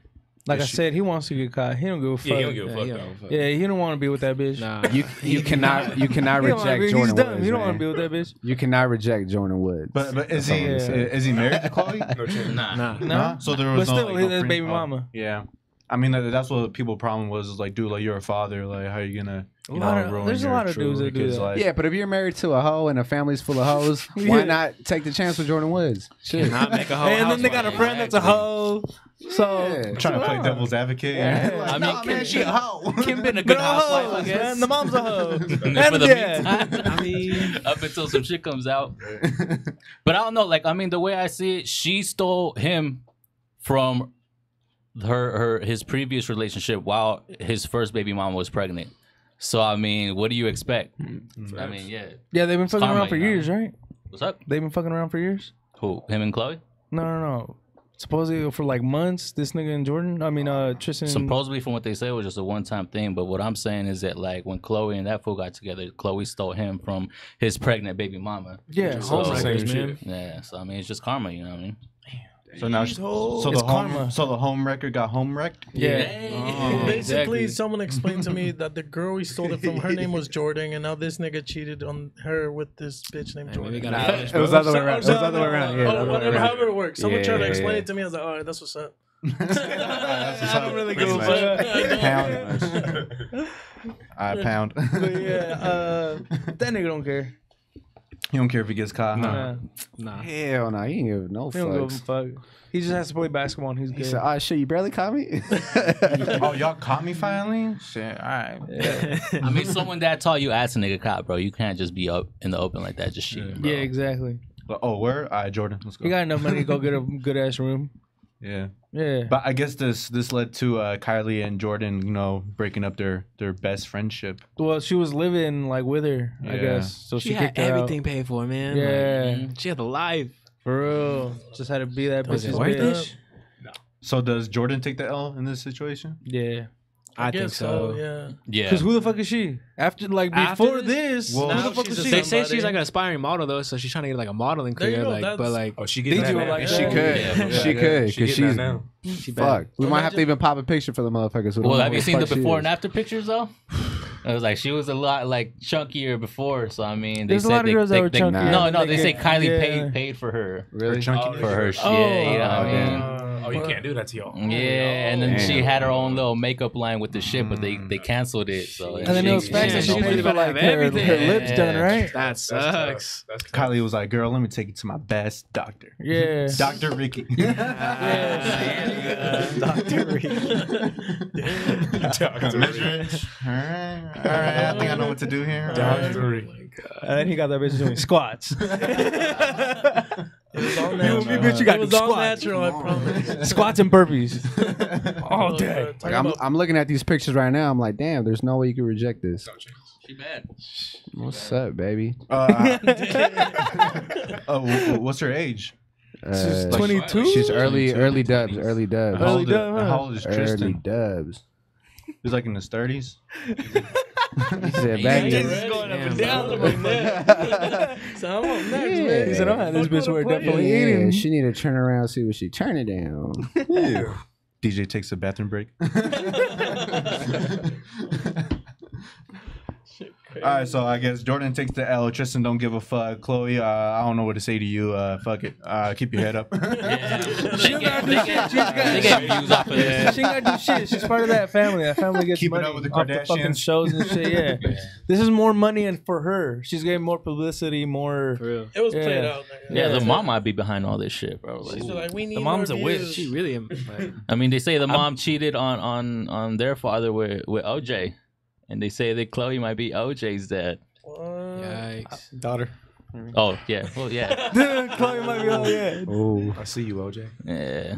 Like I said, he wants to get caught. He don't give a fuck. Yeah, he don't give a fuck he though. Yeah, he don't want to be with that bitch. Nah. You you cannot you cannot He don't wanna reject be, Jordyn he's dumb. Woods. He don't want to be with that bitch. You cannot reject Jordyn Woods. But but is That's he all is, is he married to Khloé? No. Nah. Nah. No, Nah? So there but was no, still, like, his no pre- baby oh, mama. Yeah. I mean, that, that's what people problem was is like, dude, like you're a father, like how are you gonna, you A know, lot of- there's a lot of dudes that do that. life. yeah, but if you're married to a hoe and a family's full of hoes, why not take the chance with Jordyn Woods? Shit. Not make a whole and then they got a friend that's a hoe. So Yeah. I'm trying to play devil's advocate. Yeah. Yeah. I mean, Nah, man, Kim- she a hoe. Kim been a Good good housewife, I guess. man. The mom's a hoe. And and for the yeah. meantime, I mean, up until some shit comes out. But I don't know. Like, I mean, the way I see it, she stole him from her her his previous relationship while his first baby mama was pregnant. So I mean, what do you expect? I mean, yeah. Yeah, they've been fucking karma, around for you know. years, right? What's up? They've been fucking around for years. Who? Him and Khloé? No, no, no. Supposedly for like months, this nigga and Jordyn. I mean, uh, Tristan. Supposedly, from what they say, it was just a one time thing. But what I'm saying is that, like, when Khloé and that fool got together, Khloé stole him from his pregnant baby mama. yeah, So- homewreckers, man. Yeah, so I mean, it's just karma, you know what I mean? So now, she, so the home, karma. so the home wrecker got home wrecked. yeah. Oh, Basically, exactly. someone explained to me that the girl he stole it from, her name was Jordan, and now this nigga cheated on her with this bitch named Man, Jordan. we gotta Nah, finish, it was the other way around. It was the other way around. Yeah, oh, other way whatever, around. however it works. Someone Yeah, tried to explain yeah. it to me. I was like, all right, that's what's up. That's I don't really give a fuck. Pound. I pound. But yeah, uh, that nigga don't care. You don't care if he gets caught. Huh? Nah, Nah. Hell no, he ain't give no he don't give a fucks. fuck. He just has to play basketball and he's He good. said, "Oh shit, you barely caught me." oh, y'all caught me finally. Shit. All right. I mean, someone that taught you ass a nigga cop, bro. You can't just be up in the open like that, just cheating, bro. yeah, exactly. But, oh, where? All right, Jordyn. Let's go. He got enough money to go get a good ass room. yeah. Yeah. But I guess this this led to uh, Kylie and Jordyn, you know, breaking up their their best friendship. Well, she was living like with her, I Yeah. guess. So she, She, had kicked her everything out. paid for, man. Yeah, Like, she had the life. for real. Just had to be that Was it worth bitch. it? So does Jordyn take the L in this situation? Yeah. I, think guess so. Yeah. Yeah. Because who the fuck is she? After like After before this? this, Well, who the fuck is she? They say she's like an aspiring model though, so she's trying to get like a modeling There you career. go, Like, but like, Oh, she They getting do that it like now. she could. Yeah, she could. she Because getting she's that now. she bad. fuck. We might have to even pop a picture for the motherfuckers. Well, have you seen the before and after pictures though? It was like she was a lot like chunkier before, so I mean, they There's a said lot of they, girls that they, were they- chunky. No, no, they say get- Kylie yeah. paid paid for her Really? Chunky. for her. Oh, yeah, you know what I oh, mean. Damn. Oh, you can't do that to y'all. Yeah, and then she had her own little makeup line with the shit, but they they canceled it. So And then it was she- facts that she she's paid for like have her, her lips done, right? That That's tough. sucks. That's. Kylie was like, "Girl, let me take you to my best doctor, Yeah. Doctor Ricky." Dr. Ricky. Dr. Measure. All right, all right. I think I know what to do here. All right. Dr. Rick. And then he got that bitch doing squats. It was all You, natural. you bitch, you got it was all squats. natural, I promise. Squats and burpees. All day. Like I'm, I'm looking at these pictures right now. I'm like, damn, there's no way you can reject this. She bad. What's up, baby? Uh, oh, wh- wh- what's her age? Uh, 22? She's early, 22, early dubs, early dubs, How Early old, is, dub, huh? how old is early Tristan? dubs. He's like in his thirties. He said back Yeah, in. going up and down. I'm up next. so I'm up next, man. He said, I'm at this bitch where definitely Yeah, eating. she need to turn around see what she turning down. DJ takes a bathroom break. All right, so I guess Jordyn takes the L. Tristan don't give a fuck. Khloé, uh, I don't know what to say to you. Uh, fuck it. Uh, keep your head up. Yeah. She don't gotta do shit. She just gotta get views off of this. She ain't gotta do shit. She's part of that family. That family gets Keeping money up with the off the fucking Kardashians. shows and shit. Yeah. this is more money and for her. She's getting more publicity, more. For real. It was played Yeah. out. Nigga. Yeah, the mom might be behind all this shit, bro. Like, She's like, we need The mom's more a witch. views. She really am. Like, I mean, they say the mom cheated on on on their father with with OJ, and they say that Khloé might be OJ's dad. What? yikes. Daughter. Oh yeah, well yeah, Khloé might be oh yeah. oh. I see you, OJ. yeah.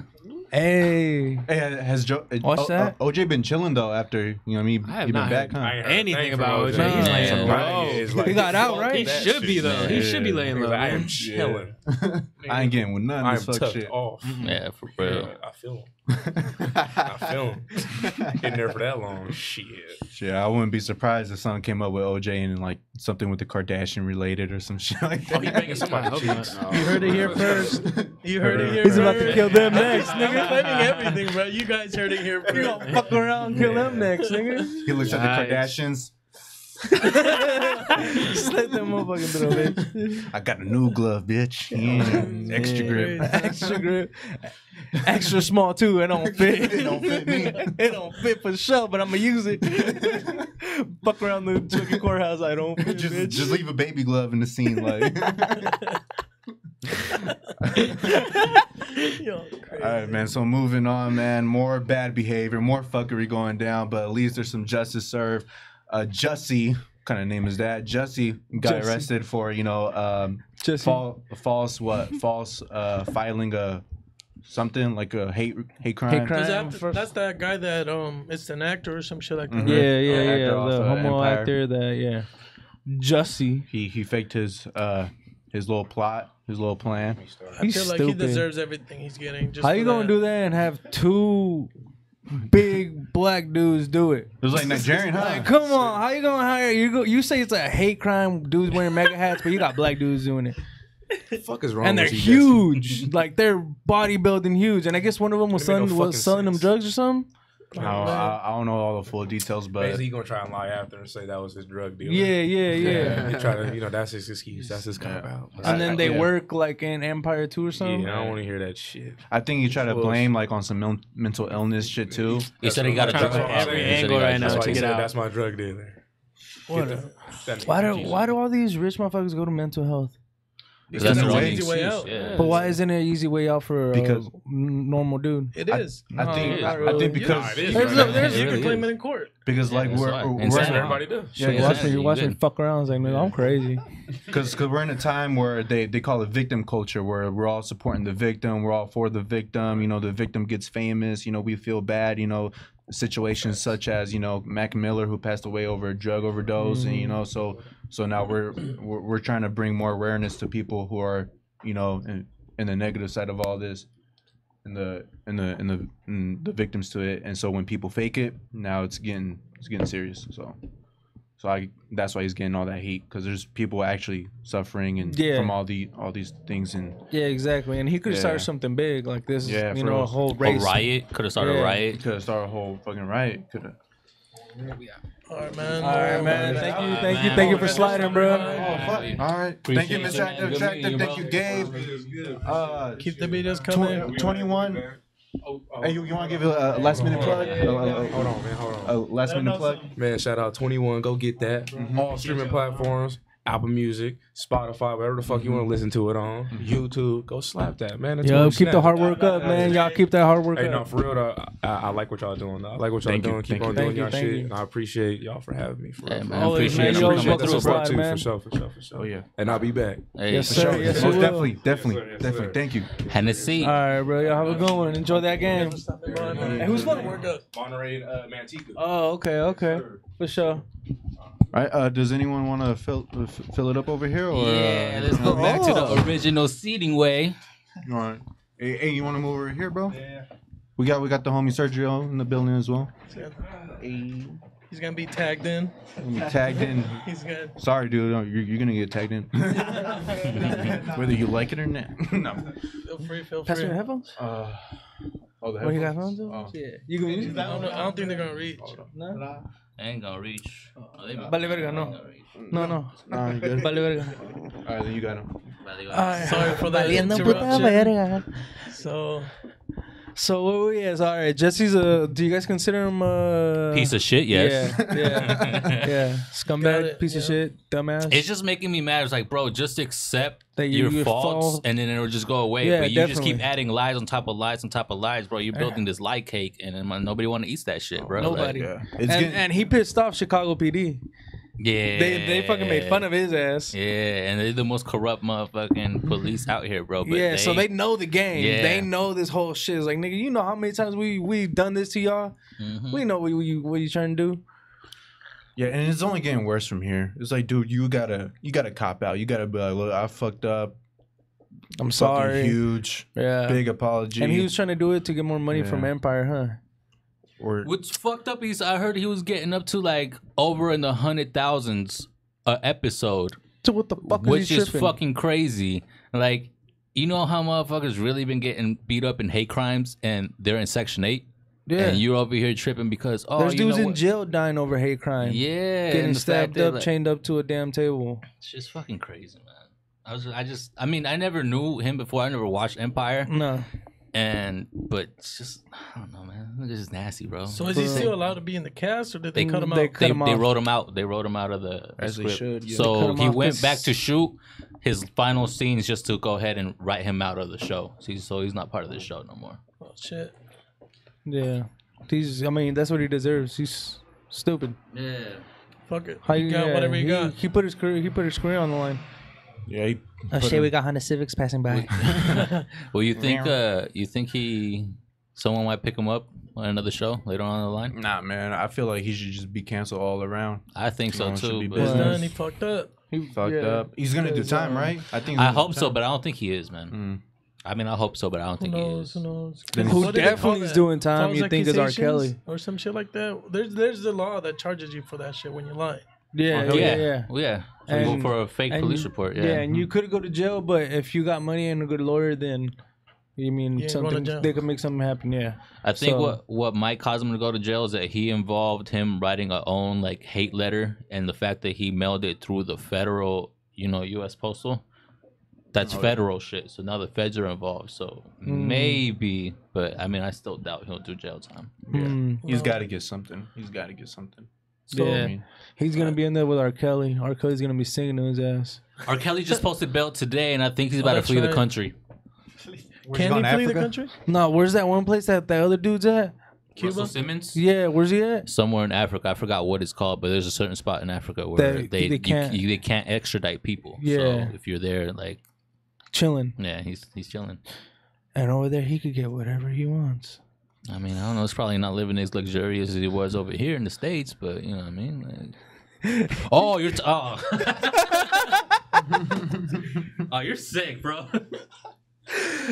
Hey. Hey, has Joe? uh, What's oh, that? uh, OJ been chilling though after you know what I mean? I have He been not back, heard- huh? Heard Anything anything about from OJ. He's like, Some bro. guy like, He got out, right? He should be though. man. He should be laying low. like, I am chilling. I ain't getting with none of I'm this fuck shit. off. Yeah, for real. Yeah, I feel him. I feel him. In there for that long. Shit. Shit, I wouldn't be surprised if something came up with OJ and like something with the Kardashian related or some shit like Oh, that. he banging somebody's cheeks. You heard it here first. You heard it here He's about to kill them next, I'm nigga. defending everything, bro. You guys heard it here You first. gonna fuck around and kill them next, nigga. He looks at the Nice. Slit them motherfucking throat, bitch. I got a new glove, bitch. Yeah, oh, extra grip. Extra grip. Extra small too. It don't fit. It don't fit me. it don't fit for sure, but I'm gonna use it. Fuck around the fucking courthouse. I don't fit, just, bitch. just leave a baby glove in the scene, like. Yo. All right, man. So moving on, man. More bad behavior, more fuckery going down, but at least there's some justice served. Uh, Jussie, kind of name is that? Jussie got Jussie. arrested for you know um, fal- false what? false uh, filing a something like a hate hate crime. crime. Is that, first- that's that guy that um, it's an actor or some shit like that. Mhm. yeah, yeah, The yeah. The homo Empire. actor. That yeah. Jussie. He he faked his uh his little plot, his little plan. I He's feel like he deserves everything he's getting. Just How for you gonna that. do that and have two big black dudes do it? It was like Nigerian, huh? Like, come on, how you gonna hire you? Go, you say it's a hate crime, dudes wearing mega hats, but you got black dudes doing it, the fuck is wrong and they're with you, huge, like they're bodybuilding huge. And I guess one of them was That make no selling was fucking selling them drugs or something. No, I, I don't know all the full details, but Basically, he gonna try and lie after and say that was his drug deal. Yeah, yeah, yeah. He try to, you know, that's his excuse. That's his cop out. And then they yeah. work like in Empire Two or something. Yeah, I don't want to hear that shit. I think he tried to blame like on some men- mental illness shit too. He said he got a drug. what I'm every saying. he said he angle right now That's to get out. that's my drug dealer. What? Get the- that Why do why do all these rich motherfuckers go to mental health? That's the an easy way out. Yeah. But why isn't it an easy way out for a Because- n- normal dude? It is. I No, think not I think because Nah, it is, There's right? a- there's- you can claim it in court. because like that's we're why. we're, And That's what we're everybody does. Yeah, Yeah, watch exactly. me, You watch me good. fuck around. I was like, man, I'm crazy. because we're in a time where they they call it victim culture where we're all supporting the victim we're all for the victim you know the victim gets famous you know we feel bad you know situations such as you know Mac Miller who passed away over a drug overdose and you know so so now mm-hmm. we're, we're we're trying to bring more awareness to people who are you know in, in the negative side of all this and the and the and the and the victims to it and so when people fake it now it's getting it's getting serious so so I that's why he's getting all that heat because there's people actually suffering and Yeah. from all the all these things and Yeah, exactly. And he could have started something big like this. Yeah, you for know, a real. whole A race. riot could have started Yeah. a riot. could have started a whole fucking riot. Could have. All right, man. All right, man. Thank you, thank you, thank you for sliding, bro. All right. Thank you, Mr. Active Good Attractive. Thank you, Gabe. Uh, Keep the videos coming. tw- 21. Hey, you, you want to give a, a last minute plug? A, a- Hold on, man. Hold on. a last minute plug? Man, shout out 21. Go get that. All streaming platforms. Apple Music, Spotify, whatever the fuck you want to listen to it on. YouTube, go slap that, man. That's Yo, where we keep the hard work up, man. Y'all keep that hard work Hey, no, up. for real though, I, I like what y'all doing. Though. I like what y'all Thank you, doing. Keep thank on you. doing Thank you, y'all thank shit, you. and I appreciate y'all for having me. For Yeah, real. man. Always, Appreciate man. you. Yo, Appreciate fuck the support. too, man. for sure, for sure, for sure. Oh, yeah. And I'll be back. Hey, Yes, For sir. sure. Yes, Most we will. definitely, definitely, definitely. Thank you. Hennessy. All right, bro. Y'all have a good one. Enjoy that game. Hey, who's gonna work up? Monterey, uh, Manteca. Oh, okay, okay. For sure. All right. Uh, does anyone want to fill uh, fill it up over here? Or, Yeah, uh, let's go back to the original seating way. All right. Hey, hey, you want to move over here, bro? Yeah. We got we got the homie Sergio in the building as well. He's He's gonna be tagged in. You tagged in. He's gonna. Sorry, dude. no, You're, you're gonna get tagged in. Whether you like it or not. no. Feel free. Feel Pass me free. your headphones. Uh, oh, the Oh, you got headphones? headphones? Oh. Yeah. You can use I don't, I don't think they're gonna reach. No. Ain't gonna reach. Oh, Vale verga, no. No, no. Good? Vale verga. All right, then you got him. Alright. Sorry for the Valiendo puta verga. So So what we is all right. Jussie's a. Do you guys consider him a Piece of shit, yes. Yeah, yeah, yeah. Scumbag, it, piece of shit, dumbass. It's just making me mad. It's like, bro, just accept That you- your your faults, fault. and then it'll just go away. Yeah, but you just keep adding lies on top of lies on top of lies, bro. You're eh. building this lie cake, and nobody want to eat that shit, bro. Like, Nobody. Yeah. and, getting, and he pissed off Chicago PD. Yeah, They they fucking made fun of his ass. Yeah, and they're the most corrupt motherfucking police out here, bro. But yeah, so they know the game. Yeah. They know this whole shit. It's like, nigga, you know how many times we we done this to y'all? Mhm. We know what you what you trying to do. yeah, and it's only getting worse from here. It's like, dude, you gotta, you gotta cop out. You gotta be like, look, I fucked up. I'm sorry. Huge, Yeah. big apology. and he was trying to do it to get more money from Empire, huh? Or What's fucked up is I heard he was getting up to like over in the hundred thousands a episode, So what the fuck which is he is fucking crazy. Like, you know how motherfuckers really been getting beat up in hate crimes, and they're in Section Eight, Yeah. and you're over here tripping because oh, There's you dudes know in what? jail dying over hate crime. Yeah, Getting and the fact stabbed up, like, chained up to a damn table. It's just fucking crazy, man. I was, I just, I mean, I never knew him before. I never watched Empire, No. And but it's just, I don't know, man. This is nasty, bro. so is he still allowed to be in the cast, or did they, They- cut him they out? cut they, him they off. wrote him out. They wrote him out of the, the As they script. should, yeah. So him he went went 'cause- back to shoot his final scenes just to go ahead and write him out of the show. So he's, so he's not part of the show no more. Oh shit. Yeah. He's I mean, that's what he deserves. He's stupid. Yeah. Fuck it. How He got yeah, whatever he, got. He put his career he put his career on the line. yeah, he Oh shit, him- we got Honda Civics passing by. Well, you think, uh, you think he, someone might pick him up on another show later on in the line? Nah, man, I feel like he should just be canceled all around. I think so No, it should too. be But He's done. He fucked up. He Fucked yeah. up. He's gonna do Because, time, right? I think. I hope so, but I don't think he is, man. Mm. I mean, I hope so, but I don't Who think he is. Who knows? Who What do they call definitely is doing time, you think is R. Kelly. or some shit like that. There's there's the law that charges you for that shit when you lie. Yeah, hell yeah, yeah, yeah. Well, yeah. And- for a fake and police you- report, Yeah, yeah. and you could go to jail, but if you got money and a good lawyer, then you mean You ain't going to something they could make something happen. Yeah, I think So- what what might cause him to go to jail is that he involved him writing a own like hate letter, and the fact that he mailed it through the federal, you know, U.S. Postal. That's Oh, federal shit. So now the feds are involved. So Hmm. maybe, but I mean, I still doubt he'll do jail time. Mm, He's No. got to get something. He's got to get something. So Yeah. I mean, he's gonna uh, be in there with R. Kelly. R. Kelly's gonna be singing to his ass. R. Kelly just posted bail today, and I think he's Oh, about to that's flee the country. where's can he going, flee the country? No, where's that one place that the other dude's at? Cuba? Russell Simmons. Yeah, where's he at? Somewhere in Africa, I forgot what it's called, but there's a certain spot in Africa where That they they can't- you, they can't extradite people. Yeah. So if you're there, like Chilling, yeah, he's he's chilling. and over there he could get whatever he wants. I mean, I don't know. It's probably not living as luxurious as it was over here in the states, but you know what I mean. Like, oh, you're t- oh. oh, you're sick, bro.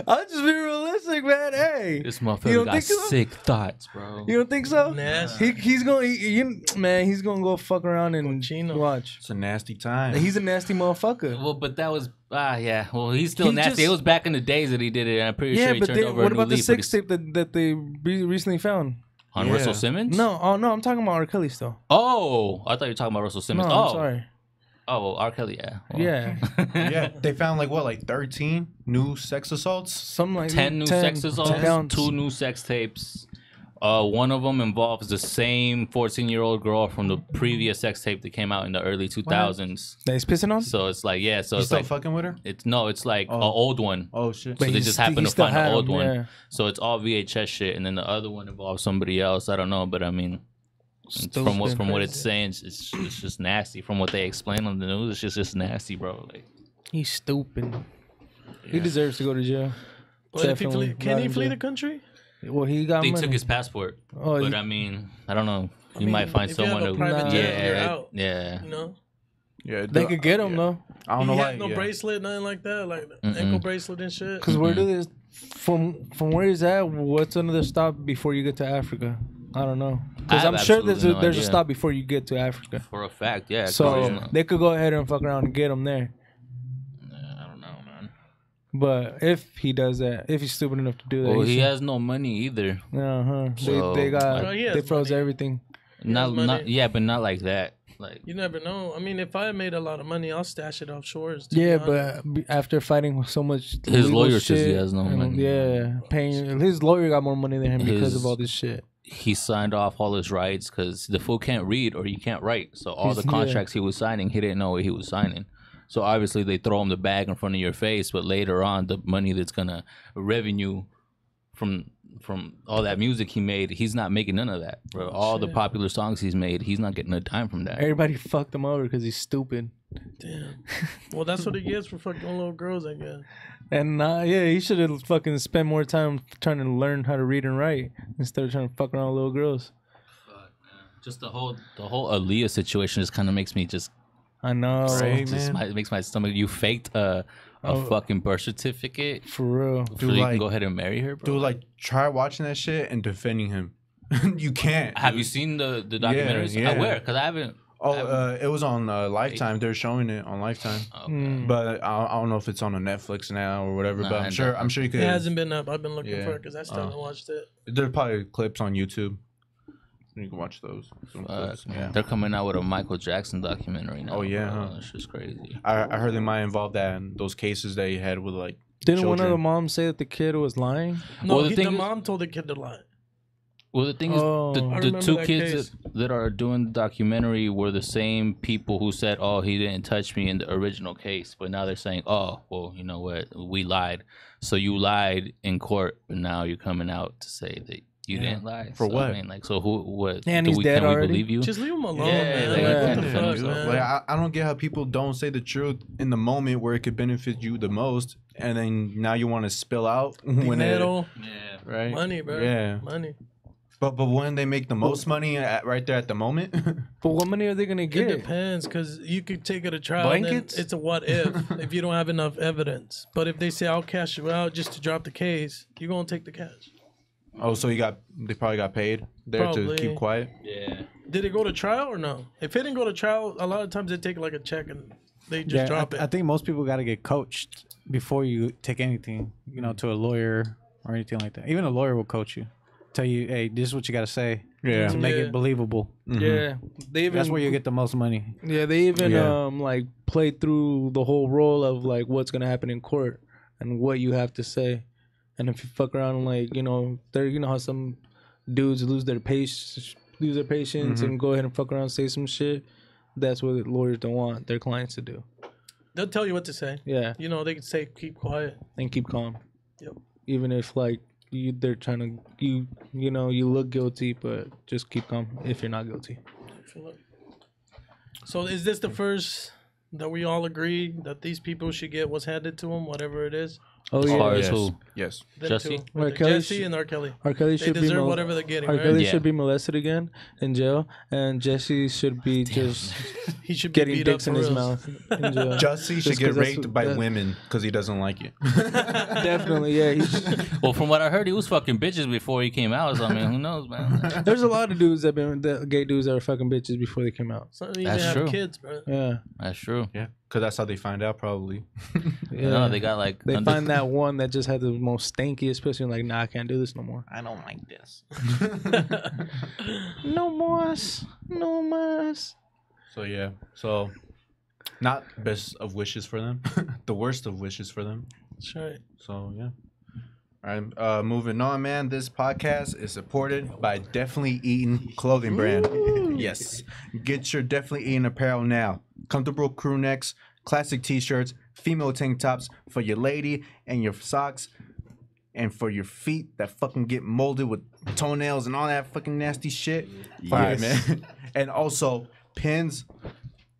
I'll just be realistic, man. Hey, This motherfucker got so? sick thoughts, bro. you don't think so? Nasty. He, he's gonna, he, you, man, he's gonna go fuck around and Cochino. watch. It's a nasty time. He's a nasty motherfucker. Well, but that was ah yeah. Well, he's still He nasty. just- it was back in the days that he did it, and I'm pretty yeah, sure he but turned they, over what a new about the leaf. but sex tape that, that they recently found? on Yeah. Russell Simmons? No, oh no, I'm talking about R. Kelly still. Oh, I thought you were talking about Russell No, Simmons. I'm oh, sorry. Oh, well, R. Kelly, yeah. Well. Yeah, yeah, they found like what, like thirteen new sex assaults. something like ten new sex assaults, counts. two new sex tapes. Uh, one of them involves the same 14 year old girl from the previous sex tape that came out in the early 2000s. that he's pissing on. So it's like, yeah, so You it's still like, fucking with her? it's no, it's like Oh. an old one. Oh shit. So they he's just sti- happen he to still find an had old him, one. yeah. So it's all VHS shit, and then the other one involves somebody else. I don't know, but I mean, it's from what Stupid. from what it's saying, it's, it's it's just nasty. From what they explain on the news, it's just just nasty, bro. Like, He's stupid. He deserves to go to jail. Well, if he flee, can he flee jail. the country? Well, he got they money. took his passport, oh, but he- I mean, I don't know. You mean, might find if you have someone a who, private jet, you're yeah, out. yeah. You know, Yeah, they the- could get him yeah. though. I don't he know had why. no yeah. bracelet, nothing like that, like Mm-mm. ankle bracelet and shit. Cause where do this from from where he's at? What's another stop before you get to Africa? I don't know because I'm sure there's a, no there's a stop before you get to Africa. For a fact, yeah. So cause, they could go ahead and fuck around and get him there. I don't know, man. But if he does that, if he's stupid enough to do that, Well, he he has no money either. Uh-huh. So, they, they got Well, they froze money. everything. Not, not, yeah, but not like that. Like, You never know. I mean, if I made a lot of money, I'll stash it offshore. to Yeah, but after fighting so much, His legal lawyer says he has no money. Yeah, paying his lawyer got more money than him because of all this shit. He signed off all his rights because the fool can't read or he can't write. So all the He's- yeah. contracts he was signing, he didn't know what he was signing. So obviously they throw him the bag in front of your face, but later on, the money that's gonna revenue from from all that music he made, he's not making none of that. Bro. All the popular songs he's made, he's not getting a dime from that. Everybody fucked him over because he's stupid. Damn. Well, that's what he gets for fucking little girls, I guess. And uh, yeah, he should have fucking spent more time trying to learn how to read and write instead of trying to fuck around with little girls. Fuck, man. Just the whole the whole Aaliyah situation just kind of makes me just I know, Right, just man. my, it makes my stomach. You faked a a Oh. fucking birth certificate for real. so Dude, you can like- go ahead and marry her, bro. Dude, like try watching that shit and defending him. you can't. Have you seen the the documentaries? yeah. I where? Because I haven't. Oh, I uh, it was on uh, Lifetime. They're showing it on Lifetime, okay. Mm. but I, I don't know if it's on a Netflix now or whatever. Nah, but I'm it sure. I'm sure you could. It hasn't been up. I've been looking Yeah. for it because I still Uh. haven't watched it. There's probably clips on YouTube. You can watch those. Some clips. Yeah. They're coming out with a Michael Jackson documentary now. Oh, yeah, bro. huh? It's just crazy. I, I heard they might involve that in those cases that he had with like. Didn't one of the children. moms say that the kid was lying? No, Well, the he, thing the is- mom told the kid to lie. Well, the thing is, Oh. the, the two that kids case. that, that are doing the documentary were the same people who said, "Oh, he didn't touch me" in the original case, but now they're saying, "Oh, well, you know what? We lied." So you lied in court, but now you're coming out to say that you Yeah. didn't lie. For So, what? I mean, like, so who? What? And he's we, dead can we already? believe you? Just leave him alone, Yeah, man. like, Like, yeah. what the defend fuck, you. man? Like I, I don't get how people don't say the truth in the moment where it could benefit you the most, and then now you want to spill out when it, yeah. right? money, bro. Yeah. money. But but when they make the most money at, right there at the moment, But what money are they gonna get? It get? depends because you could take it to trial. and then Blankets? it's a what if if you don't have enough evidence. But if they say I'll cash you out just to drop the case, you're gonna take the cash. oh, so you got they probably got paid there Probably. to keep quiet. Yeah. Did it go to trial or no? If it didn't go to trial, a lot of times they take like a check and they just yeah, drop I, it. I think most people got to get coached before you take anything, you know, to a lawyer or anything like that. Even a lawyer will coach you, tell you, "Hey, this is what you got to say Yeah. to make Yeah. it believable." Yeah, they even That's where you get the most money. Yeah, they even Yeah. um like play through the whole role of like what's gonna happen in court and what you have to say, and if you fuck around like you know there you know how some dudes lose their patience lose their patience and go ahead and fuck around and say some shit. That's what lawyers don't want their clients to do. They'll tell you what to say. Yeah, You know, they can say keep quiet. and keep calm. Yep. Even if like you they're trying to you you know you look guilty, but just keep calm if you're not guilty. So is this the first that we all agree that these people should get what's handed to them, whatever it is? Oh As yeah, far as yes. Who? Yes. Them Jussie? two. R. Kelly Jussie should- and R. Kelly. R. Kelly They should be mol- whatever they're getting, R. right? Kelly Yeah. should be molested again in jail, and Jussie should be oh, just He should be getting beat dicks up in his mouth. In jail. Jussie should Just get 'cause that's raped by that- women because he doesn't like it. Definitely, yeah. Well, from what I heard, he was fucking bitches before he came out. So I mean, who knows, man? There's a lot of dudes that been the gay dudes that are fucking bitches before they came out. Some even That's have true. kids, bro. Yeah, That's true. yeah, because that's how they find out probably. yeah. No, they got like They under- find that one that just had the most stankiest pussy and like, nah, I can't do this no more. I don't like this. No more, no more. So yeah, so not best of wishes for them, the worst of wishes for them. That's right. So yeah. All right, uh, moving on, man. This podcast is supported by Definitely Eating clothing brand. Yes, get your Definitely Eating apparel now. Comfortable crew necks, classic T-shirts, female tank tops for your lady, and your socks, and for your feet that fucking get molded with toenails and all that fucking nasty shit. Fire, man. and also pins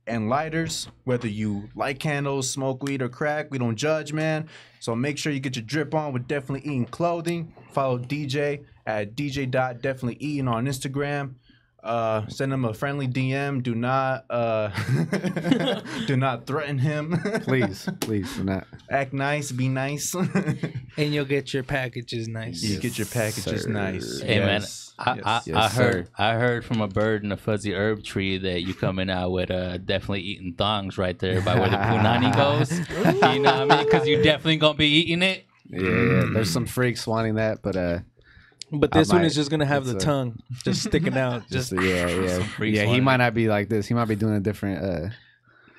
and lighters, whether you light candles, smoke weed, or crack. We don't judge, man. So make sure you get your drip on with Definitely Eating Clothing. Follow DJ at DJ.definitely eating on Instagram. Uh, send him a friendly DM. Do not uh, do not threaten him. Please, please do not. Act nice. Be nice. And you'll get your packages nice. you get your packages sir. nice. Hey man, Yes. I, Yes. I, Yes, I heard sir. I heard from a bird in a fuzzy herb tree that you coming out with uh definitely eating thongs right there by where the punani goes. you know what I mean? Because you definitely gonna be eating it. Yeah, yeah. There's some freaks wanting that, but uh, But I this one might- is just gonna have the it's a- tongue just sticking out. just Just yeah, yeah, freaks yeah. He wanting might not be like this. He might be doing a different. uh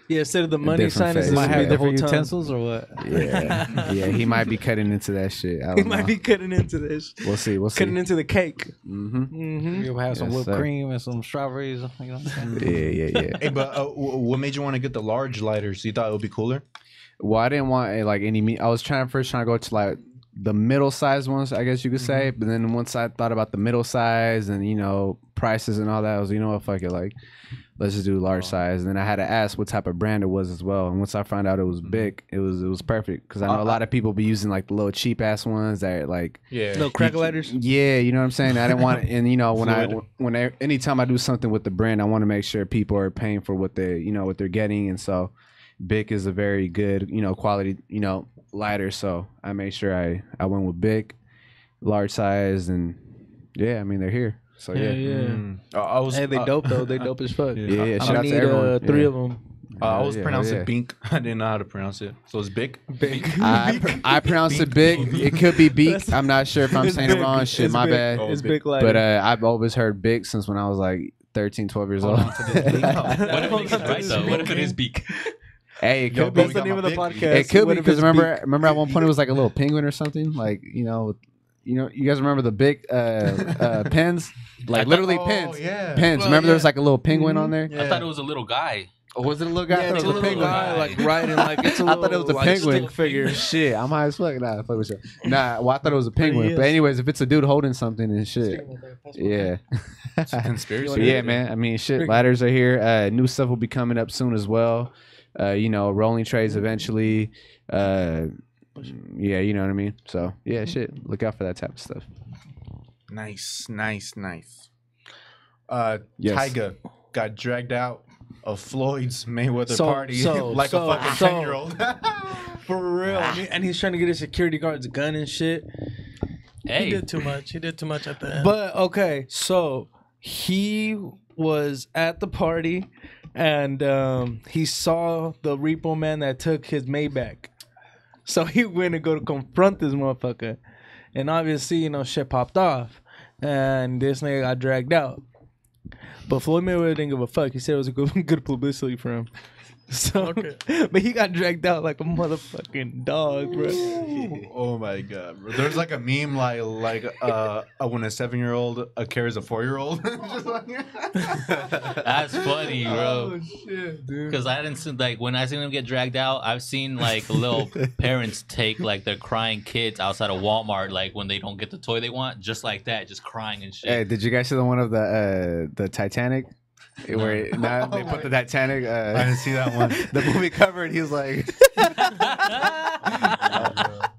yeah, instead of the money different sign, it's face. gonna Might be have the whole different tongue. utensils or what? Yeah, yeah. He might be cutting into that shit. I He don't might know. be cutting into this, We'll see. We'll see. cutting into the cake. mm-hmm. Mm-hmm. You'll have some Yes, whipped sir. cream and some strawberries. You know. Yeah, yeah, yeah. Hey, but uh, w- what made you want to get the large lighters? You thought it would be cooler? Well, I didn't want eh, like any meat. I was trying first trying to go to like the middle size ones, I guess you could say. But then once I thought about the middle size and you know prices and all that, I was you know what, fuck it, like let's just do large size. And then I had to ask what type of brand it was as well. And once I found out it was big, it was it was perfect because I know a lot of people be using like the little cheap ass ones that are, like Yeah. No crack lighters. yeah, you know what I'm saying. I didn't want, and you know when I Fluid. when I, anytime I do something with the brand, I want to make sure people are paying for what they you know what they're getting, and so Bic is a very good you know quality you know lighter. So I made sure I I went with Bic, large size, and yeah, I mean they're here. So Yeah, yeah, yeah. Mm. Uh, I was. Hey, they uh, dope though. They dope as fuck. yeah, yeah. I'm Shout gonna out to need everyone. uh, three yeah. of them. Uh, I was yeah, pronouncing yeah. Bink. I didn't know how to pronounce it, so it's Big. Big. I, pr- I pronounce it big. It could be beak. I'm not sure if I'm It's saying it wrong. Shit, It's my big. bad. Oh, It's big. big like. But uh, I've always heard big since when I was like 13, 12 years old. What if it's right though? What if it is beak? Hey, it Yo, could but be. the name of the big- podcast. It could be because remember, beak? remember at one point it was like a little penguin or something. Like you know, you know, you guys remember the big uh, uh, pens, like literally Oh, pens, yeah. pens. Well, remember there was like a little penguin on there. I thought it was a little guy. Or was it a little guy? I Yeah, thought it's it a was little guy like riding like it's a I little. thought it was a like, penguin. figure. Shit, I'm high as fuck. Nah, fuck with you. Nah, well, I thought it was a penguin. But anyways, if it's a dude holding something and shit, yeah. It's a conspiracy. Yeah, man. I mean, shit. Ladders are here. Uh, new stuff will be coming up soon as well. Uh, you know, rolling trays eventually. Uh, yeah, you know what I mean. So yeah, shit. Look out for that type of stuff. Nice, nice, nice. Uh, Yes. Tyga got dragged out of Floyd's Mayweather So- party so- like so- a fucking so- ten year old. For real. And, and he's trying to get his security guard's gun and shit. He did too much. He did too much at the end. But okay, so he was at the party and um, he saw the repo man that took his Maybach. So he went to go to confront this motherfucker. And obviously, you know, shit popped off. And this nigga got dragged out. But Floyd Mayweather didn't give a fuck. He said it was a good, good publicity for him. So, Okay. but he got dragged out like a motherfucking dog, bro. oh my god, bro. There's like a meme like like uh, uh when a seven year old uh, carries a four year old. that's funny, bro. Oh shit, dude. Because I didn't see like when I seen them get dragged out, I've seen like little parents take like their crying kids outside of Walmart, like when they don't get the toy they want, just like that, just crying and shit. Hey, did you guys see the one of the uh, the Titanic? Where it- now they put the Titanic. Uh, I didn't see that one. the movie cover, and he was like, "That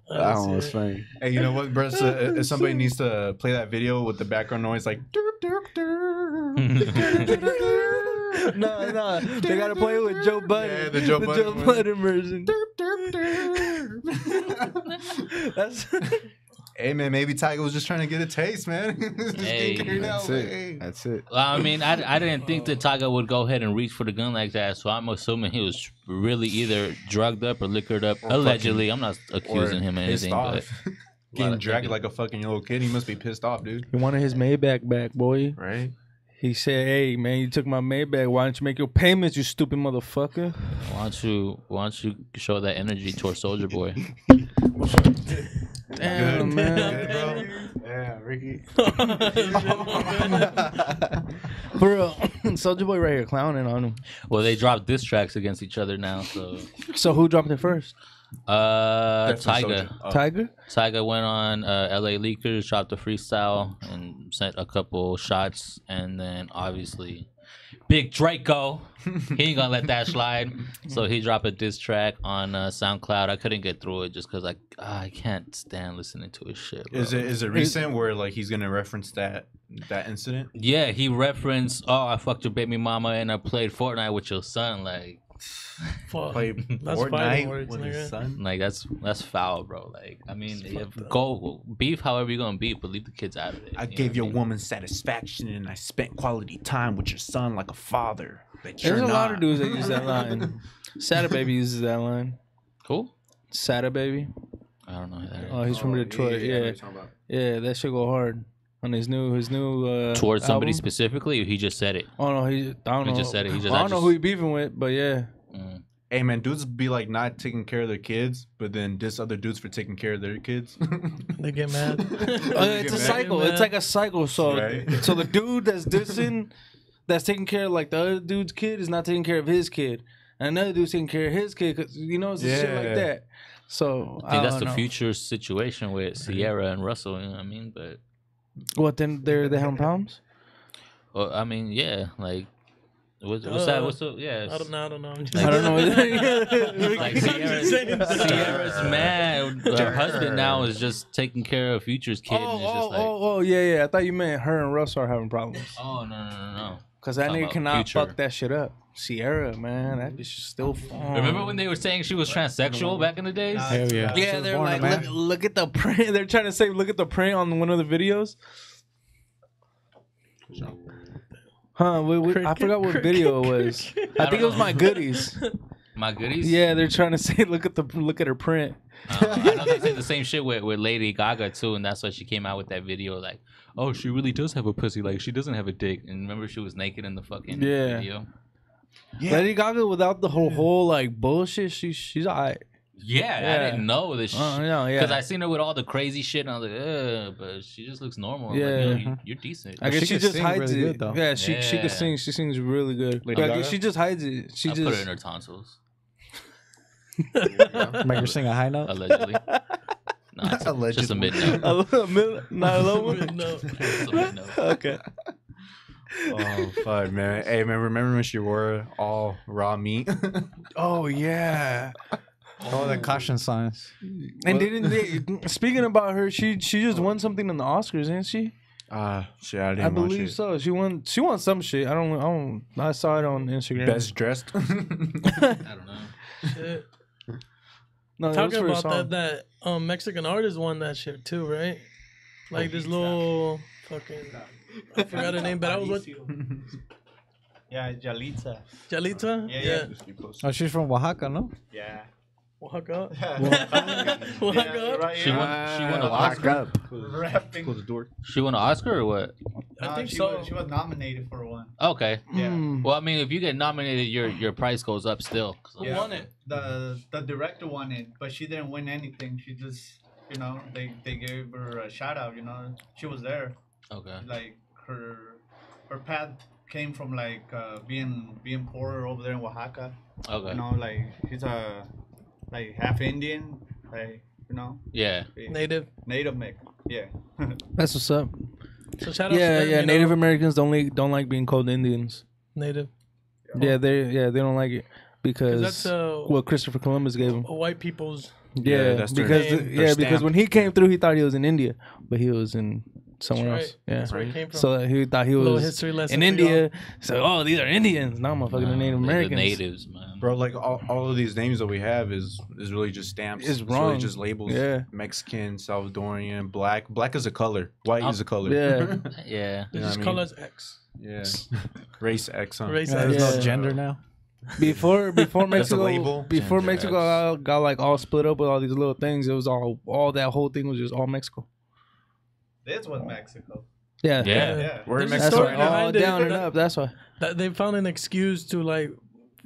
one was funny." Hey, you know what, bro? So, uh, if somebody needs to play that video with the background noise, like. derp, derp, derp. no, no, they gotta play it with Joe Budden. Yeah, the Joe Budden one. Budden version. Derp, derp, derp. That's Hey man, maybe Tyga was just trying to get a taste, man. Hey, That's out. it. Hey. That's it. Well, I mean, I, I didn't think that Tyga would go ahead and reach for the gun like that, so I'm assuming he was really either drugged up or liquored up. Or Allegedly, I'm not accusing him of pissed anything, but. Getting Well, dragged like a fucking little kid. He must be pissed off, dude. he wanted his Maybach back, boy. Right? He said, "Hey, man, you took my Maybach. Why don't you make your payments, you stupid motherfucker?" why don't you why don't you show that energy towards Soulja Boy? Damn, man. Good, bro. Yeah, Ricky. For real, Soulja Boy right here clowning on him. Well, they dropped diss tracks against each other now, so So who dropped it first? uh, Tyga. Oh. Tyga. Tyga went on uh, LA Leakers, dropped a freestyle, and sent a couple shots, and then obviously Big Draco. he ain't gonna let that slide. So he dropped a diss track on uh, SoundCloud. I couldn't get through it just because I I can't stand listening to his shit. Bro. Is it is it recent where like he's gonna reference that that incident? Yeah, he referenced, "Oh, I fucked your baby mama and I played Fortnite with your son." Like, Fuck. Play That's Fortnite with his nigga. son. like that's that's foul, bro. Like, I mean, if, go beef however you're gonna beef, but leave the kids out of it. I you gave what your mean? woman satisfaction and I spent quality time with your son like a father. But There's you're a lot of dudes that use that line. Sada Baby uses that line. Cool. Sada Baby. I don't know who that is. Oh, he's from Detroit. Yeah, yeah, that should go hard on his new his new uh, Towards somebody album. specifically, or he just said it. Oh no, he. I don't He know. just said it. He just- I I don't know just- who he beefing with, but yeah. Mm. Hey man, dudes be like not taking care of their kids, but then diss other dudes for taking care of their kids. They get mad. Uh, it's a cycle. It's like a cycle. So, Right. so the dude that's dissing, that's taking care of like the other dude's kid, is not taking care of his kid, and another dude's taking care of his kid. Cause you know it's a shit like Yeah. that. So I think that's don't the know. future situation with Ciara and Russell. You know what I mean? But What then? They're they having problems. well, I mean, yeah, like what's, what's Uh, that? What's the yeah? I don't know. I don't know. I'm just I don't know. Like Ciara's, Ciara's mad. Her husband now is just taking care of Future's kid. Oh, and it's oh, just like, oh, oh, yeah, yeah. I thought you meant her and Russ are having problems. oh no, no, no, no. Cause that nigga cannot Future. fuck that shit up. Ciara, man, that bitch is still fun. Remember when they were saying she was transsexual back in the days? Hell yeah. Yeah, they're like, look, look at the print. They're trying to say, look at the print on one of the videos. Huh? Wait, wait, I forgot what cricket, video it was. I, I think it was my goodies. My goodies. Yeah, they're trying to say, look at the look at her print. Uh, I know they say the same shit with, with Lady Gaga too, and that's why she came out with that video like, oh, she really does have a pussy, like she doesn't have a dick. And remember, she was naked in the fucking Yeah. video. Lady Gaga without the whole whole like bullshit. She she's alright. Yeah, Yeah. I didn't know this. Uh, shit. no, yeah. Because I seen her with all the crazy shit, and I was like, Ugh, but she just looks normal. I'm Yeah. like, Yo, you, you're decent. I guess she she, could just sing hides really it. good, though. Yeah, she she Yeah. can sing. She sings really good. Lady But I guess Gaga? she just hides it. She I just put her in her tonsils, Make her sing a high note. allegedly. no, it's, it's just a mid note. a little mil- not a low one. No. Just a mid note. Okay. oh fuck, man. Hey man, remember when she wore all raw meat? Oh yeah. Oh, the caution signs. And didn't they? Speaking about her, she she just won something in the Oscars, didn't she? Ah, shit, I didn't I watch believe it. so. She won. She won some shit. I don't. I don't. I saw it on Instagram. Best dressed. I don't know. Shit. No, it Talking about that, that um Mexican artist won that shit too, right? Like this little fucking I forgot her name, but I was with Yeah, Jalita. Jalita. Yeah, yeah. Oh, she's from Oaxaca, no? Yeah. Oaxaca. yeah, Oaxaca. right, She yeah. won. She won an Lock Oscar. up. Rapping. Close the door. She won an Oscar or what? I No, think she so. Was, she was nominated for one. Okay. Yeah. Mm. Well, I mean, if you get nominated, your your price goes up still. Who Yeah. won it? The the director won it, but she didn't win anything. She just, you know, they they gave her a shout out. You know, she was there. Okay. Like her her path came from like uh, being being poor over there in Oaxaca. Okay. You know, like she's a like half Indian, like you know, Yeah. Native. native Mick. Yeah. That's what's up. So shout out Yeah, to them, yeah. you Native know? Americans don't like don't like being called Indians. Native. Yeah, they yeah they don't like it because that's, uh, what Christopher Columbus gave them. White people's Yeah, that's their- because name, the- their yeah because stamp. when he came through, he thought he was in India, but he was in somewhere right. else. Yeah, That's where he came from. so he thought he Little was history lesson in for y'all. India. So oh, these are Indians. not motherfucking Nah, Native Americans. The natives, man. Bro, like all, all of these names that we have is is really just stamps. It's really wrong. just labels. Yeah. Mexican, Salvadorian, black. Black is a color. White Um, is a color. Yeah. Yeah. they You know just what I call mean? us X. yeah. Race X. Huh? Race Yeah, X. there's Yeah. no gender now. Before before That's a Mexico label. before Gender Mexico X. got, got like all split up with all these little things, it was all all that whole thing was just all Mexico. this was Mexico. Yeah. Yeah. Yeah. We're in There's a That's Mexico why right now. all down and up. That's why. That they found an excuse to like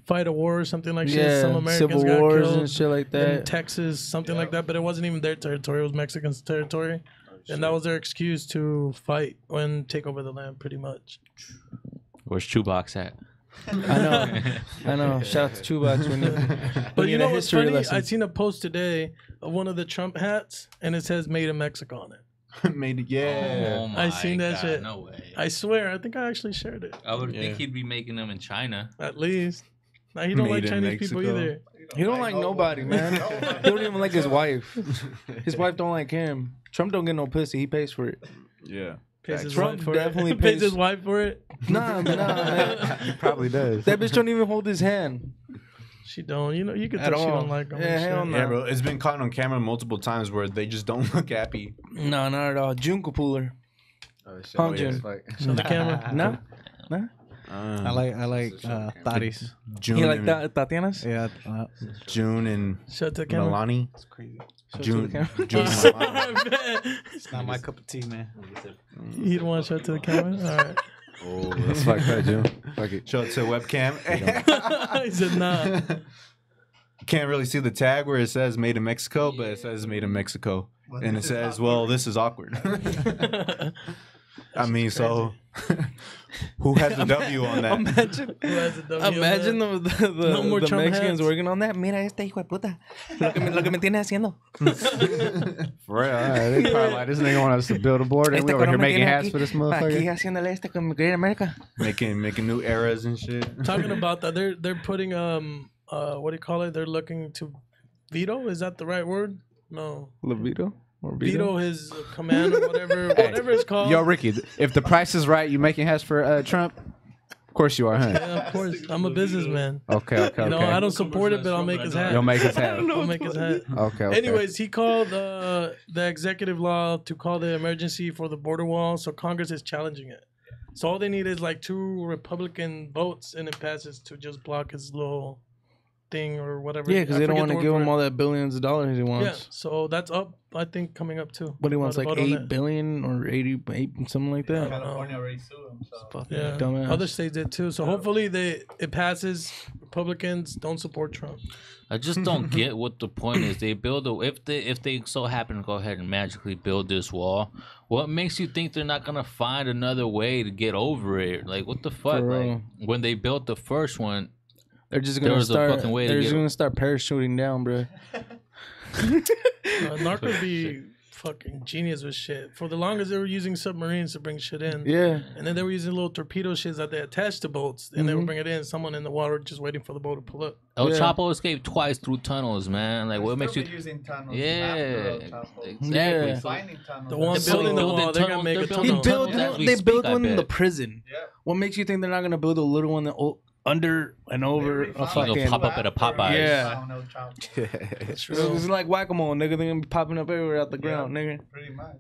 fight a war or something like shit. Yeah, Some Americans civil got wars killed and shit like that. in. Texas, something like that. But it wasn't even their territory; it was Mexican's territory, oh, and that was their excuse to fight and take over the land, pretty much. Where's Chewbox at? I know. I know. Shout out to Chewbacca when you, But when you get know what's history funny? lesson. I seen a post today of one of the Trump hats, and it says "Made in Mexico" on it. Made it. Yeah. Oh my I seen that God, shit. No way. I swear, I think I actually shared it. I would Yeah. think he'd be making them in China. At least. Now he don't Made like Chinese people either. He don't like nobody, man. he don't even like his wife. His wife don't like him. Trump don't get no pussy. He pays for it. Yeah. Pays his Trump wife for definitely it. pays pays- his wife for it. Nah, nah, man. He probably does. That bitch don't even hold his hand. She don't. You know, you can At tell she don't like him. Yeah, hell no. Yeah, bro. It's been caught on camera multiple times where they just don't look happy. No, not at all. Junko Pooler. Oh, shit. Huh, Oh, yeah, June? like- Show the camera. No? Nah. Nah. I like I like uh, Thaddeus. June He like and, that Tatiana's? Yeah, uh, June and Show to the camera. Milani. it's crazy. June, camera. June and It's not my cup of tea, man. you don't want to show it to the camera? All right. Oh, that's fucked up, June. Fuck it. Show it to webcam. he said, nah. Can't really see the tag where it says "Made in Mexico," but it says "Made in Mexico," and it says, "Well, this is awkward." I mean, so who has the W on that? Imagine, Who has a W on imagine that? the, the, the, No more the Trump Mexicans hats. working on that. Mira este hijo de puta. Lo que me, lo que me tiene haciendo. For real. Yeah, they probably like, this nigga want us to build a board and Este we over here making hats aquí- for this Aquí motherfucker. haciéndole este con Great America. making making new eras and shit. Talking about that, they're they're putting um uh what do you call it? They're looking to veto. Is that the right word? No, Levito? Or veto his command or whatever, whatever it's called. Yo, Ricky, if the price is right, you making hats for uh, Trump? Of course you are, huh? yeah, of course. I'm a businessman. Okay, okay, You know, okay. I don't support it, but I'll make his hat. You'll make his hat. I'll make his hat. Okay, okay. Anyways, he called uh, the executive law to call the emergency for the border wall, so Congress is challenging it. So all they need is like two Republican votes, and it passes to just block his little thing or whatever. Yeah, because they don't want to give him all that billions of dollars he wants. Yeah, so that's up. I think coming up too. But he wants like vote on eight that. billion or eighty, eight, something like that. California already sued him, so. Yeah, Dumbass. other states did too. So hopefully they it passes. Republicans don't support Trump. I just don't get what the point is. They build a if they if they so happen to go ahead and magically build this wall, what makes you think they're not gonna find another way to get over it? Like what the fuck? Like when they built the first one, They're just gonna was start. way they're get- just gonna start parachuting down, bro. Uh, Narco be fucking genius with shit. For the longest, they were using submarines to bring shit in. Yeah. And then they were using little torpedo shits that they attached to boats, and they would Mhm. bring it in. Someone in the water just waiting for the boat to pull up. El Yeah. Chapo escaped twice through tunnels, man. Like what makes you? Still using tunnels Yeah, after El Chapo. exactly. Yeah. Finding tunnels. The one They're building the building wall, they're gonna tunnels- make they're a building They tunnel. build tunnels one. They speak, build one in the prison. Yeah. What makes you think they're not gonna build a little one that o- under and over a fucking? pop up at a Popeyes. Yeah. found El Chapo. It's it's like whack a mole, nigga. They're gonna be popping up everywhere out the ground, nigga. Pretty much.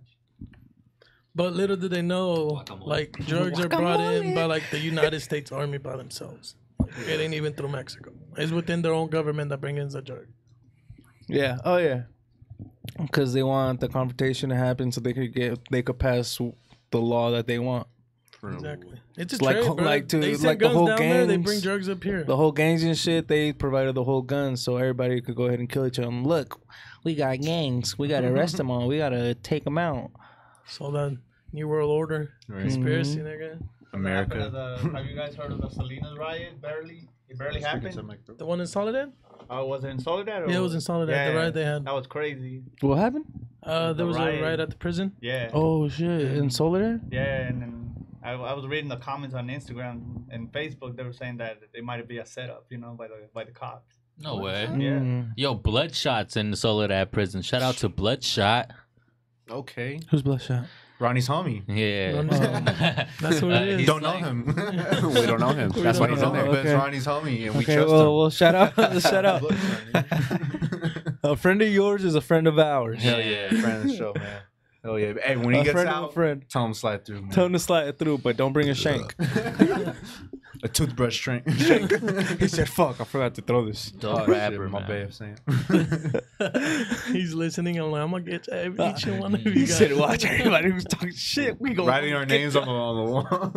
But little did they know, like drugs are brought in by like the United States Army by themselves. Like, it ain't even through Mexico. It's within their own government that brings in the drug. Yeah. Oh yeah. Because they want the confrontation to happen, so they could get they could pass the law that they want. Exactly. It's a It's like- trade, bro. like to- they send like the guns whole down there. They bring drugs up here. The whole gangs and shit, they provided the whole guns so everybody could go ahead and kill each other. Look, we got gangs. We gotta arrest them all. We gotta take them out. So that New World Order conspiracy, Mhm. nigga. America. The- have you guys heard of the Salinas riot? Barely, it barely happened. The one in Soledad? Oh, was it in Soledad? Or Yeah, it was in Soledad. The riot they had. That was crazy. What happened? Uh, there The was riot. a riot at the prison. Yeah. Oh shit! In Soledad? Yeah, and then I, I was reading the comments on Instagram and Facebook. They were saying that it might be a setup, you know, by the by the cops. No way. Yeah. Mm. Yo, Bloodshot's in the Soledad prison. Shout out to Bloodshot. Okay. Who's Bloodshot? Ronnie's homie. Yeah. That's what Uh, it is. he's Don't know him. we don't know him. That's why he's in know there. But it's Ronnie's homie, and we Okay, trust well, him. well, shout out, shout out. a friend of yours is a friend of ours. Hell yeah, friend of the show, man. Hell yeah. Hey, when he a gets friend of out, friend. tell him to slide through. Man. Tell him to slide it through, but don't bring a shank. a toothbrush shank. he said, "Fuck, I forgot to throw this." Dope Oh, rapper, shit, my man. bad of saying. He's listening. I'm like, I'm gonna get to every, each and one of you He guys. said, "Watch everybody who's talking shit. We go Writing our names on the, on the wall.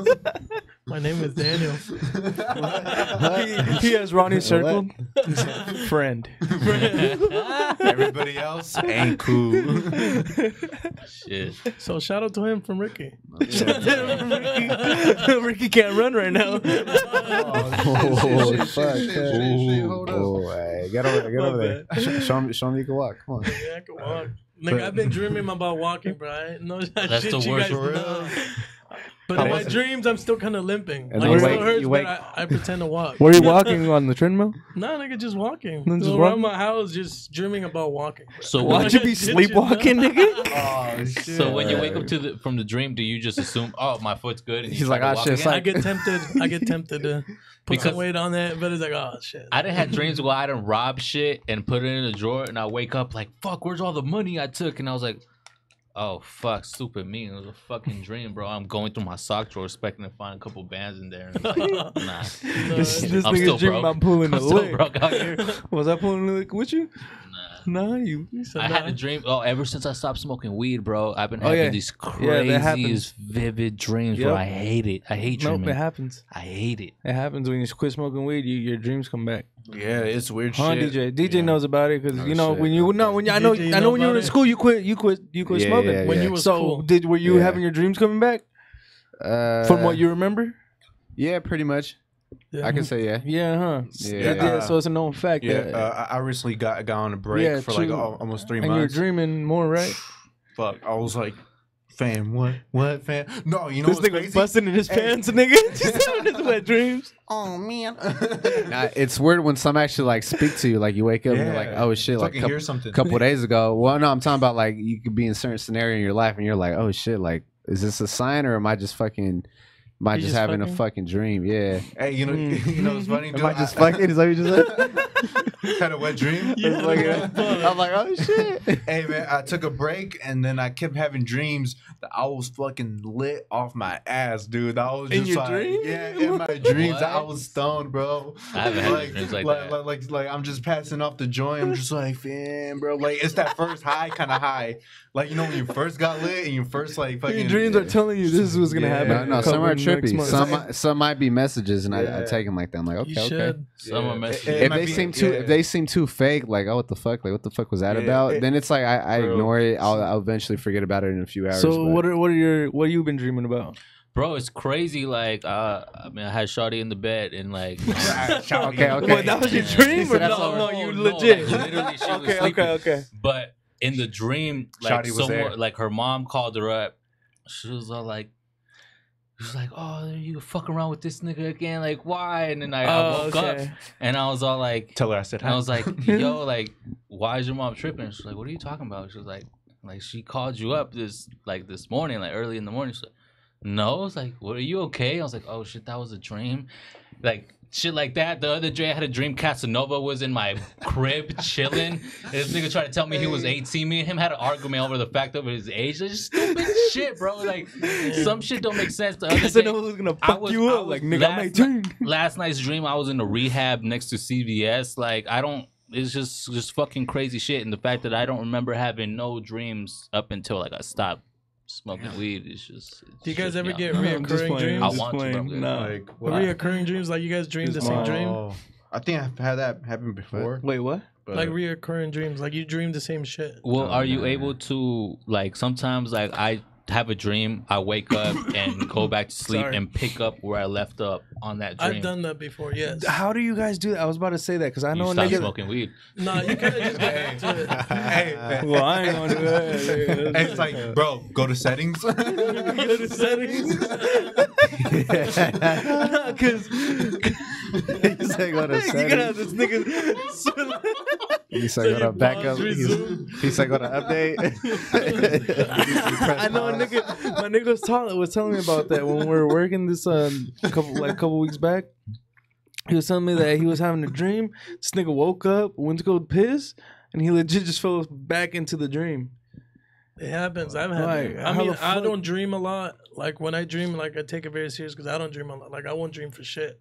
My name is Daniel. he, he has Ronnie circled. friend. Everybody else ain't cool. Shit. So shout out to him from Ricky. Ricky, Ricky can't run right now. Oh, fuck. Oh, hey, get over there. Get over there. Sh- Show me, show me you can walk. Come on. Yeah, I can walk. Nigga, I've been dreaming about walking, bro. I know that That's shit the you worst. guys For real? know. But in my dreams, I'm still kind of limping. And like, it you still hurts, you but I, I pretend to walk. Were you walking on the treadmill? No, nigga, just walking. No, just Go walking? around my house, just dreaming about walking. bro. So Why'd when you be sleepwalking, nigga? Oh shit. So when you wake up to the from the dream, do you just assume, oh, my foot's good? And you He's try like, to "Ah, walk shit, it's again? I get tempted. I get tempted to put Because- some weight on that, but it's like, oh shit. I didn't have dreams where I didn't rob shit and put it in a drawer, and I wake up like, fuck, where's all the money I took? And I was like, oh fuck, stupid me. It was a fucking dream, bro. I'm going through my sock drawer expecting to find a couple bands in there. And like, nah, This, this I'm nigga's still dreaming broke. about pulling I'm the still lick. broke out here. Was I pulling the lick with you? Nah. Nah, you. I had a dream. Oh, ever since I stopped smoking weed, bro, I've been Oh, having yeah. these Yeah, that happens. craziest, vivid dreams, bro. I hate it. I hate Nope, dreaming. it happens. I hate it. It happens when you quit smoking weed. You, your dreams come back. Yeah, it's weird Huh, shit. DJ? DJ Yeah. knows about it because you know shit. when you know when you, I know DJ I know when you were in school you quit you quit you quit Yeah, smoking yeah, when you was so cool. did were you Yeah. having your dreams coming back Uh, from what you remember? Yeah, pretty much. Yeah. I can say yeah. Yeah, huh? Yeah. Yeah, so it's a known fact Yeah, that uh, I I recently got got on a break Yeah, for like true. almost three and you're dreaming more, right? Fuck, I was like, fam, what, what, fam? No, you know this what's nigga was crazy? busting in his Hey. pants, nigga. Just wet dreams. Oh man, Nah, it's weird when some actually like speak to you. Like you wake up and you're like, Yeah. oh shit, like Fucking couple, hear something. couple days ago. Well, no, I'm talking about like you could be in a certain scenario in your life and you're like, oh shit, like is this a sign or am I just fucking, am I just, just having fucking? a fucking dream? Yeah. Hey, you know, you know what's funny? Am? I just fucking? Is that what you just said? had a wet dream. It's like, I'm like, oh shit. hey man, I took a break and then I kept having dreams that I was fucking lit off my ass, dude. I was In just your like, dream? yeah, in my dreams, I was stoned, bro. I haven't had like, dreams like like, that. like, like, like, I'm just passing off the joint. I'm just like, fam, bro. Like it's that first high kind of high. Like you know when you first got lit and you first like fucking Your dreams are telling you this is what's gonna Yeah. happen. No, in no, a some next trippy. Some might- some might be messages, and I, I take them like that. I'm like, you okay, okay. should. Some are Yeah. messages. It- it If might they be- seem too, yeah. if they seem too fake, like, oh, what the fuck, like, what the fuck was that Yeah, about? it- then it's like I, I ignore it. I'll, I'll eventually forget about it in a few hours. So but- what are what are your what have you been dreaming about? Bro, it's crazy. Like, uh, I mean, I had Shawty in the bed and like, Okay, okay. What, that was your dream or no? No, you No, legit. like, literally, she was okay, sleeping. okay, okay. But in the dream, like Shawty was someone, there. like her mom called her up. She was all like, she was like, "Oh, you fuck around with this nigga again? Like, why?" And then I, I Oh, woke up and I was all like, Tell her I said and I was like, "Yo, like, why is your mom tripping?" She's like, "What are you talking about?" She was like, "Like, she called you up this like this morning, like early in the morning." She's like, "No," I was like, "What? Are you okay?" I was like, "Oh shit, that was a dream." Like shit like that. The other day I had a dream Casanova was in my crib chilling. And this nigga tried to tell me he was 18. Me and him had an argument over the fact of his age. It's just stupid shit, bro. Like some shit don't make sense. The other I day, who's gonna fuck was- you up. Like nigga, last I'm 18. night- last night's dream I was in a rehab next to CVS. Like I don't it's just just fucking crazy shit. And the fact that I don't remember having no dreams up until like I stopped smoking weed is just Do you guys trips ever out. get I'm reoccurring dreams? I want to, playing. bro. Like The what? reoccurring dreams, like you guys dream the same dream, I think I've had that happen before. Wait, what? But like reoccurring dreams, like you dream the same shit. Well, Oh, are you able to like sometimes like I have a dream, I wake up and go back to sleep Sorry. and pick up where I left up on that dream. I've done that before. Yes. How do you guys do that? I was about to say that because I you know a stop nigga. smoking weed. No, you kind of just go back to it. hey, man. Well, I ain't gonna do that. Hey, it's like, bro, go to settings. Go to settings. Because you say go to you gonna have settings. this nigga. You So say go you to backup. pause, resume. He said update. I know a nigga. My nigga was telling was telling me about that when we were working this um couple like couple weeks back. He was telling me that he was having a dream. This nigga woke up, went to go piss, and he legit just fell back into the dream. It happens. I've had. Like. I mean, I don't dream a lot. Like when I dream, like I take it very serious because I don't dream a lot. Like I won't dream for shit.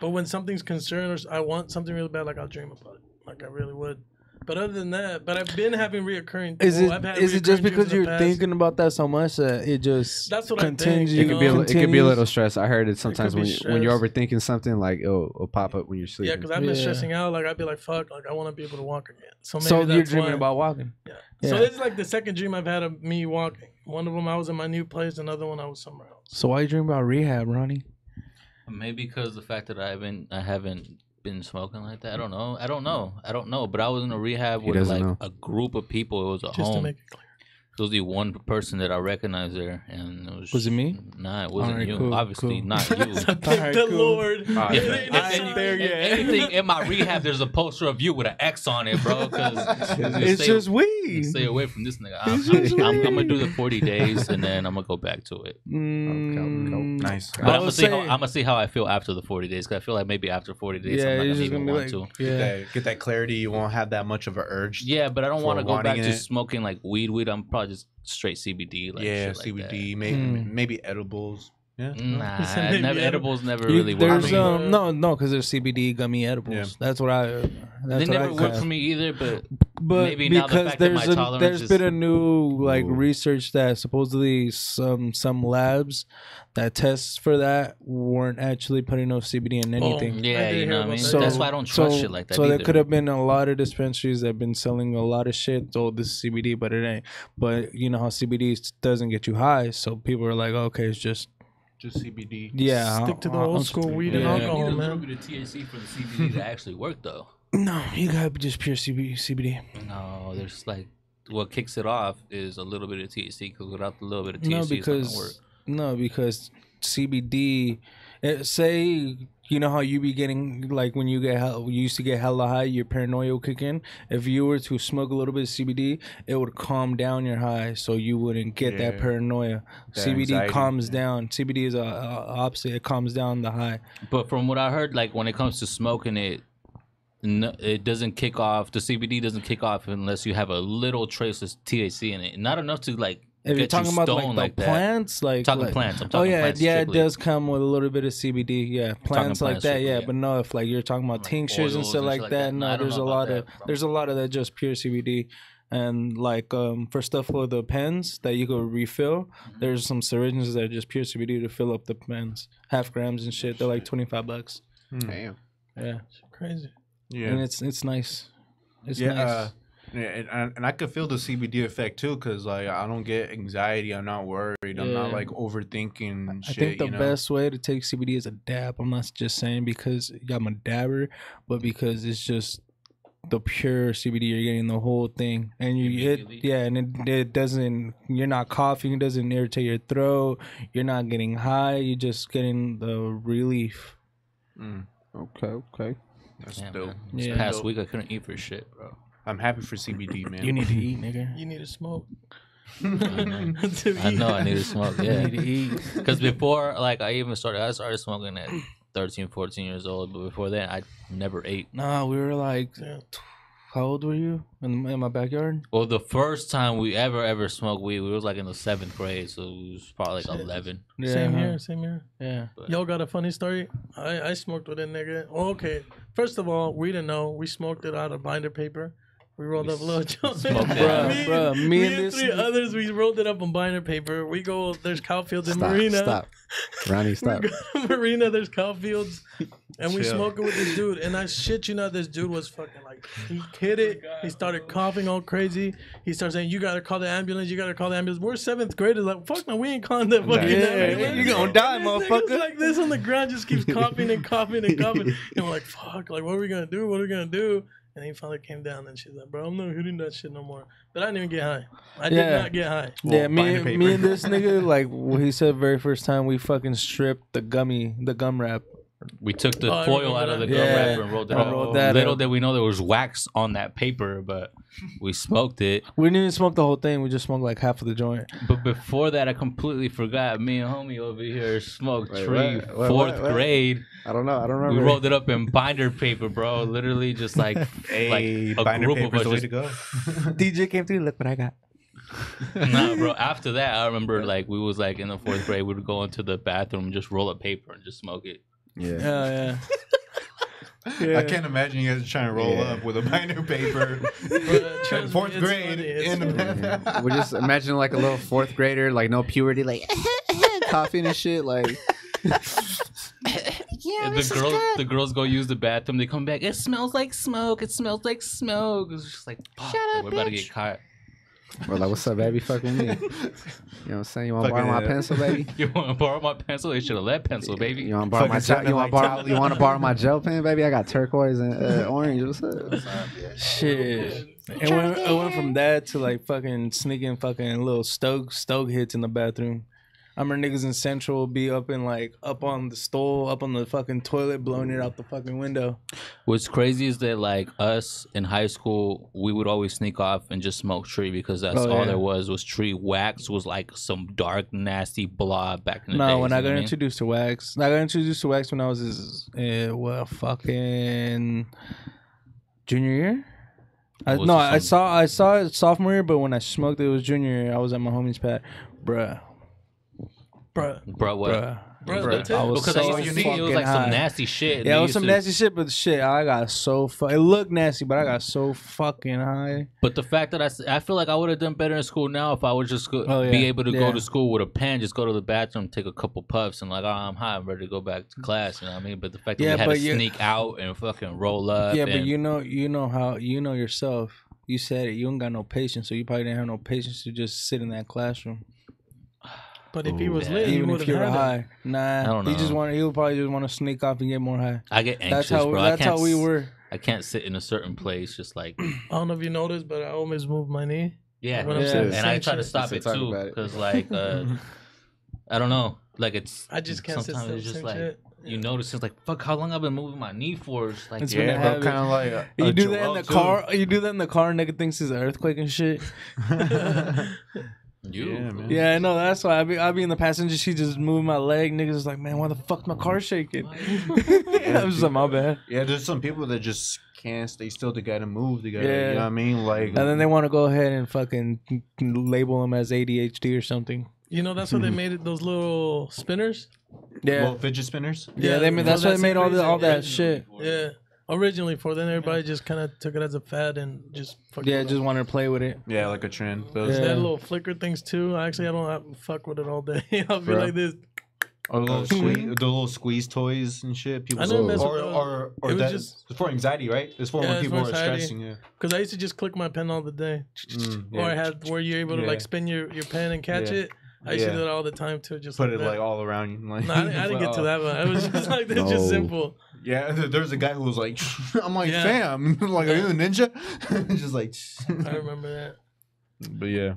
But when something's concerned or I want something really bad, like I'll dream about it. Like I really would. But other than that, but I've been having reoccurring. Is well, it I've had is it just because you're past. thinking about that so much that it just That's what I think, continues? you It could be a, it could be a little stress. I heard it sometimes be when you, when you're overthinking something, like it'll, it'll pop up when you're sleeping. Yeah, because I've been Yeah. stressing out. Like I'd be like, "Fuck!" Like I want to be able to walk again. So maybe So you're dreaming why. about walking. Yeah. So Yeah. this is like the second dream I've had of me walking. One of them I was in my new place. Another one I was somewhere else. So why you dream about rehab, Ronnie? Maybe because the fact that I haven't I haven't been smoking like that. I mm. don't know. I don't know. I don't know. But I was in a rehab He with doesn't like know. a group of people. It was a Just to home. make it clear. It was the one person that I recognized there, and it was Was it me? Nah, it wasn't Alright, you. cool, Obviously, cool. not you. Thank Alright, the cool. Lord. Alright. If it- If it's there if yet. anything in my rehab, there's a poster of you with an X on it, bro. Because It's just weed. stay away from this nigga. I'm, I'm, I'm, I'm gonna do the 40 days and then I'm gonna go back to it. Mm, Nice. But I I'm gonna would see how I'm gonna see how I feel after the 40 days. Cause I feel like maybe after 40 days, Yeah, I'm not gonna gonna be want like, to. yeah. That, get that clarity. You won't have that much of an urge. Yeah, but I don't want to go back to smoking like weed. Weed. I'm probably just straight CBD. Like yeah, shit like CBD, that. maybe Hmm. maybe edibles. Yeah. Nah, never, edible. edibles never You- really worked. there's for me. um no no because there's CBD gummy edibles. Yeah. That's what I. That's they what never I worked for me either. But But Maybe now the because fact that there's my a, there's is- been a new like Ooh. research that supposedly some some labs that tests for that weren't actually putting no CBD in anything. I yeah, you know what I mean. So That's why I don't trust so, shit like that. So there could have been a lot of dispensaries that have been selling a lot of shit. Oh, this is CBD, but it ain't. But you know how CBD doesn't get you high, so people are like, okay, it's just Just CBD. yeah. Stick uh, to the uh, old I'll school stick- weed You and yeah. need alcohol, a little man. bit of THC for the CBD to actually work, though. No, you gotta be just pure CBD. CBD. No, there's like what kicks it off is a little bit of THC because without the little bit of THC, No, it's not because gonna work. no, because CBD. eh, say you know how you be getting like when you get hell, you used to get hella high, your paranoia will kick in. If you were to smoke a little bit of CBD, it would calm down your high, so you wouldn't get that paranoia. That CBD anxiety, calms yeah. down. CBD is a, a opposite. It calms down the high. But from what I heard, like when it comes to smoking it, no, it doesn't kick off. The CBD doesn't kick off unless you have a little trace of THC in it. Not enough to like If get you're talking you about stoned like the like that. plants, like Talking like- plants. I'm oh talking yeah, plants yeah, strictly. it does come with a little bit of CBD. Yeah, plants like plants that. Yeah, yeah. but no, if like you're talking about Like tinctures and stuff and like like that, that. No, I no, don't there's a know about lot of that, bro. there's a lot of that just pure CBD, and like um for stuff for the pens that you could refill, Mm-hmm. there's some syringes that are just pure CBD to fill up the pens, half grams and shit. They're like twenty five bucks. Damn. Yeah, Crazy. Yeah. and it's it's nice. It's yeah, nice. uh, yeah, and, and- and I could feel the CBD effect too, cause like I don't get anxiety. I'm not worried. I'm not Yeah. like overthinking I shit. think the you know? best way to take CBD is a dab. I'm not just saying because I'm a dabber, but because it's just the pure CBD. You're getting the whole thing, and you it Immediately. yeah, and it, it doesn't. You're not coughing. It doesn't irritate your throat. You're not getting high. You're just getting the relief. Mm, Okay, okay. that's Yeah, dope. man. This Yeah. past week I couldn't eat for shit, bro. I'm happy for CBD, man. You need to eat, nigga. You need to smoke. I know. To I know I need to smoke. Yeah, You need to eat. because before, like, I even started. I started smoking at 13, 14 years old, but before that, I never ate. Nah, we were like, Yeah. how old were you in, in my backyard? Well, the first time we ever ever smoked weed, we was like in the seventh grade, so it was probably like Shit. eleven. Same huh? here, same here. Yeah. But Y'all got a funny story? I, I smoked with a nigga. Oh, okay. First of all, we didn't know. We smoked it out of binder paper. We rolled We up a little joint. smoked me, Bruh, me me and and this three nigga- others, we rolled it up on binder paper. We go, there's cow fields in Stop, Marina. stop. Ronnie, stop. Marina, there's cow fields. And we Chill. smoking with this dude. And I shit you not, this dude was fucking like, he hit it. He started coughing all crazy. He started saying, You gotta call the ambulance. You gotta call the ambulance. We're seventh graders. Like, fuck no, we ain't calling that fucking Yeah, ambulance. you gonna die, And this nigga's motherfucker. like this on the ground, just keeps coughing and coughing and coughing. And we're like, fuck, like, what are we gonna do? What are we gonna do? And he finally came down and she's like, bro, I'm not hitting that shit no more. But I didn't even get high. I did not get high. yeah, me, binder me and this nigga, like what he said very first time, we fucking stripped the gummy, the gum wrap. We took the Oh, foil out of the that. gum Yeah. wrapper and rolled it I up. rolled that Little up. did we know there was wax on that paper, but we smoked it. We didn't even smoke the whole thing. We just smoked like half of the joint. But before that, I completely forgot. Me and homie over here smoked Wait, tree what? What, fourth what, what? grade. I don't know. I don't remember. We rolled it up in binder paper, bro. Literally, just like Hey, like a binder group of paper's us the way just to go. DJ came through. Look what I got. nah, bro. After that, I remember like we was like in the fourth grade, we would go into the bathroom, and just roll up paper and just smoke it. Yeah. Yeah, I can't imagine you guys trying to roll Yeah. up with a binder paper. But trust me, fourth it's grade funny, it's in the funny. bathroom. we just imagine like a little fourth grader, like no puberty, like coughing and shit. Like, And the girls, the girls go use the bathroom. They come back. It smells like smoke. It smells like smoke. It's just like, fuck, like, we're about to get caught. We're like, what's up, baby? Fuck with me. You know what I'm saying? You want to borrow my uh, pencil, baby? You want to borrow my pencil? They should have let pencil, baby. You want to borrow my gel? You want to borrow? You want to borrow my gel pen, baby? I got turquoise and uh, orange. What's up? Shit. It went, it went from that to like fucking sneaking fucking little stoke stoke hits in the bathroom. I remember niggas in Central be up in like up on the stove, up on the fucking toilet, blowing it out the fucking window. What's crazy is that like us in high school, we would always sneak off and just smoke tree because that's Oh, all yeah. there was was tree. Wax was like some dark, nasty blob back in the No, day. when I got introduced to wax, I got introduced to wax when I was uh, well, fucking junior year. I, no, I saw I saw it sophomore year, but when I smoked it, it was junior year. I was at my homie's pad, bruh, Bruh. bro, what? bruh. Bruh, Bruh. I was Because so I used to see it was fucking like high. some nasty shit. Yeah, it was some to- nasty shit, but shit, I got so fu- It looked nasty, but I got so fucking high. But the fact that I, s- I feel like I would have done better in school now if I would just go, Oh, yeah. be able to Yeah. go to school with a pen, just go to the bathroom, take a couple puffs, and like, oh, I'm high, I'm ready to go back to class. You know what I mean? But the fact that Yeah, we had to you- sneak out and fucking roll up. yeah, but you know, you know how you know yourself. You said it. You don't got no patience, so you probably didn't have no patience to just sit in that classroom. But if he was Yeah. lit, he Even would if have you were had it. high, nah. I don't He just want. He would probably just want to sneak off and get more high. I get anxious, That's how. bro. That's how we were. I can't sit in a certain place, just like I don't know if you noticed, but I always move my knee. yeah. When I'm Yeah. saying And I try to stop it too, because like uh, I don't know, like it's I just can't sometimes still. it's just like shit. you notice it's like fuck, how long I've been moving my knee for? It's like It's yeah, when it bro, have kind of like a, You a do that in the too. car. You do that in the car, and nigga thinks it's an earthquake and shit. you. Yeah, man. Yeah, I know. That's why I be I be in the passenger seat, just moving my leg. Niggas is like, man, why the fuck my car shaking? I'm just like, my bad. Yeah, there's some people that just can't stay still. They gotta move. They gotta, Yeah. you know what I mean? Like, And then they want to go ahead and fucking label them as ADHD or something. You know that's why they made it those little spinners. Yeah, well, fidget spinners. yeah. They made, for that's why they made all the, all that reason. shit. Yeah, originally for then everybody just kind of took it as a fad and just fucking Yeah, just wanted to play with it. Yeah, like a trend. Those, Yeah. that little flicker things too. Actually, I don't have, fuck with it all day. I'll be Bro. like this. Or the little squeeze, the little squeeze toys and shit. People I never messed or with those. or or It was that, just- it's for anxiety, right? It's for Yeah, when it's people for are anxiety. stressing. Yeah. Because I used to just click my pen all the day, Mm, or I had where you're able to Yeah. like spin your, your pen and catch Yeah. it. I used to Yeah. do that all the time too. Just Put like it that. like all around you. Like, No, I didn't, I didn't get to that, but it was just like this, just No. simple. Yeah, there's a guy who was like, I'm like, Yeah. fam, like, are you a ninja? just like, I remember that. but yeah.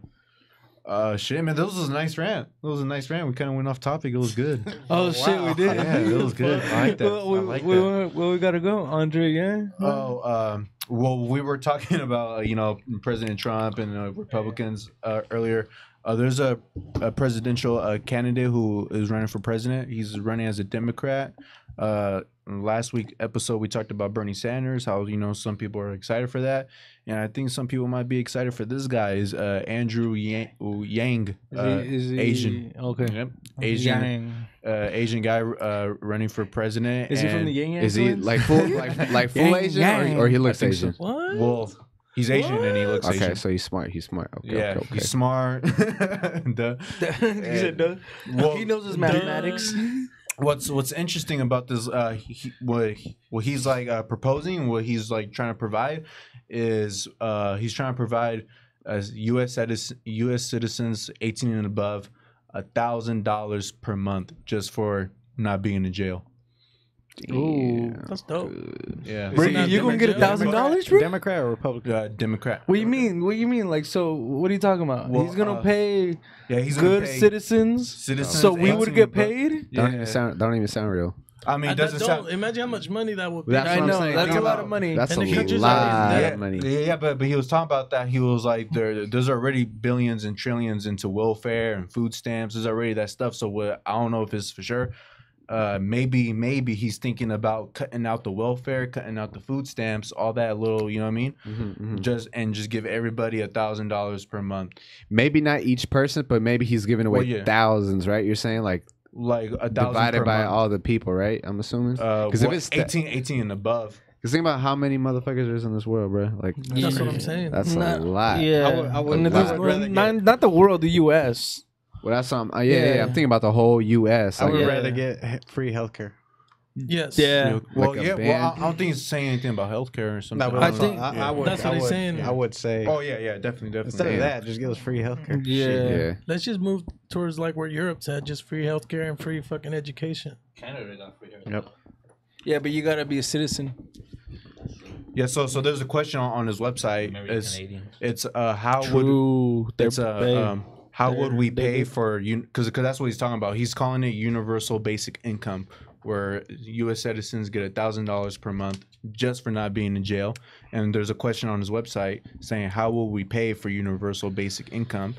Uh, shit, man, that was a nice rant. That was a nice rant. We kind of went off topic. It was good. Oh, shit, we did. Yeah, that was good. I like that. Well, we, I like we, that. Well, we gotta go, Andre. Yeah. Oh, um, well, we were talking about uh, you know President Trump and uh, Republicans uh, earlier. Uh, there's a, a presidential uh, candidate who is running for president. He's running as a Democrat. Uh, last week episode we talked about Bernie Sanders. How you know some people are excited for that, and I think some people might be excited for this guy. Is uh, Andrew Yang, Yang Is uh, he, is he Asian. Okay. Yep. Asian Yang. uh, Asian guy uh, running for president. Is he from the Yang Yang Is he like full like like full Yang, Asian yang. or, or he looks I think so. Asian? What? Well, he's Asian and he looks Okay, Asian. so he's smart. He's smart. Okay, yeah, okay, okay. he's smart. Duh. he said, duh. Well, he knows his mathematics. What's What's interesting about this? Uh, he, what what he's like uh, proposing, what he's like trying to provide, is uh, he's trying to provide as U.S. citizens, U.S. citizens eighteen and above, a thousand dollars per month just for not being in jail. Ooh. That's dope. Yeah, Bro, he not you gonna get a thousand dollars, bro? Democrat or Republican? uh, Democrat. What do you mean? What do you mean? Like, so what are you talking about? Well, He's gonna uh, pay Yeah, he's gonna good pay citizens, citizens so we would get above. paid. Don't Yeah. even sound. Don't even sound real. I mean, I, doesn't don't sound. imagine how much money that would be. That's I what I'm know saying. that's a lot of money. That's And a the country's already lot of money. Yeah, yeah, but but he was talking about that. He was like, there, there's already billions and trillions into welfare and food stamps. There's already that stuff. So what? I don't know if it's for sure. Uh, maybe maybe he's thinking about cutting out the welfare, cutting out the food stamps, all that little. You know what I mean? Mhm, mhm. Just and just give everybody a thousand dollars per month, Maybe not each person, but maybe he's giving away Well, yeah. thousands, right? You're saying like like a thousand divided by month. all the people, right? I'm assuming. Uh, 'Cause if it's that- 18, 18 and above. Cause think about how many motherfuckers there's in this world, bro. Like That's what I'm saying. that's Not- a lot. Yeah, I would- I would- And I would not, not the world, the U.S. Well, that's something. Uh, yeah, yeah, Yeah. I'm thinking about the whole U.S. I Like, would Yeah. rather get free healthcare. Yes. Yeah. Well, Like a yeah. Well, band? I, I don't think it's saying anything about healthcare or something. No, I I, think- I, I would. That's I what he's would- saying. I would say. Oh yeah, yeah, definitely, definitely. Instead of that, just give us free healthcare. Yeah. Yeah. Let's just move towards like where Europe's at, just free healthcare and free fucking education. Canada got free healthcare. Yep. Yeah, but you gotta be a citizen. Yeah. So, so there's a question on, on his website. American It's Canadians. it's uh how would True. They're, it's uh, um how would we pay for you because because that's what he's talking about. He's calling it universal basic income, where U.S. citizens get a thousand dollars per month just for not being in jail. And there's a question on his website saying how will we pay for universal basic income.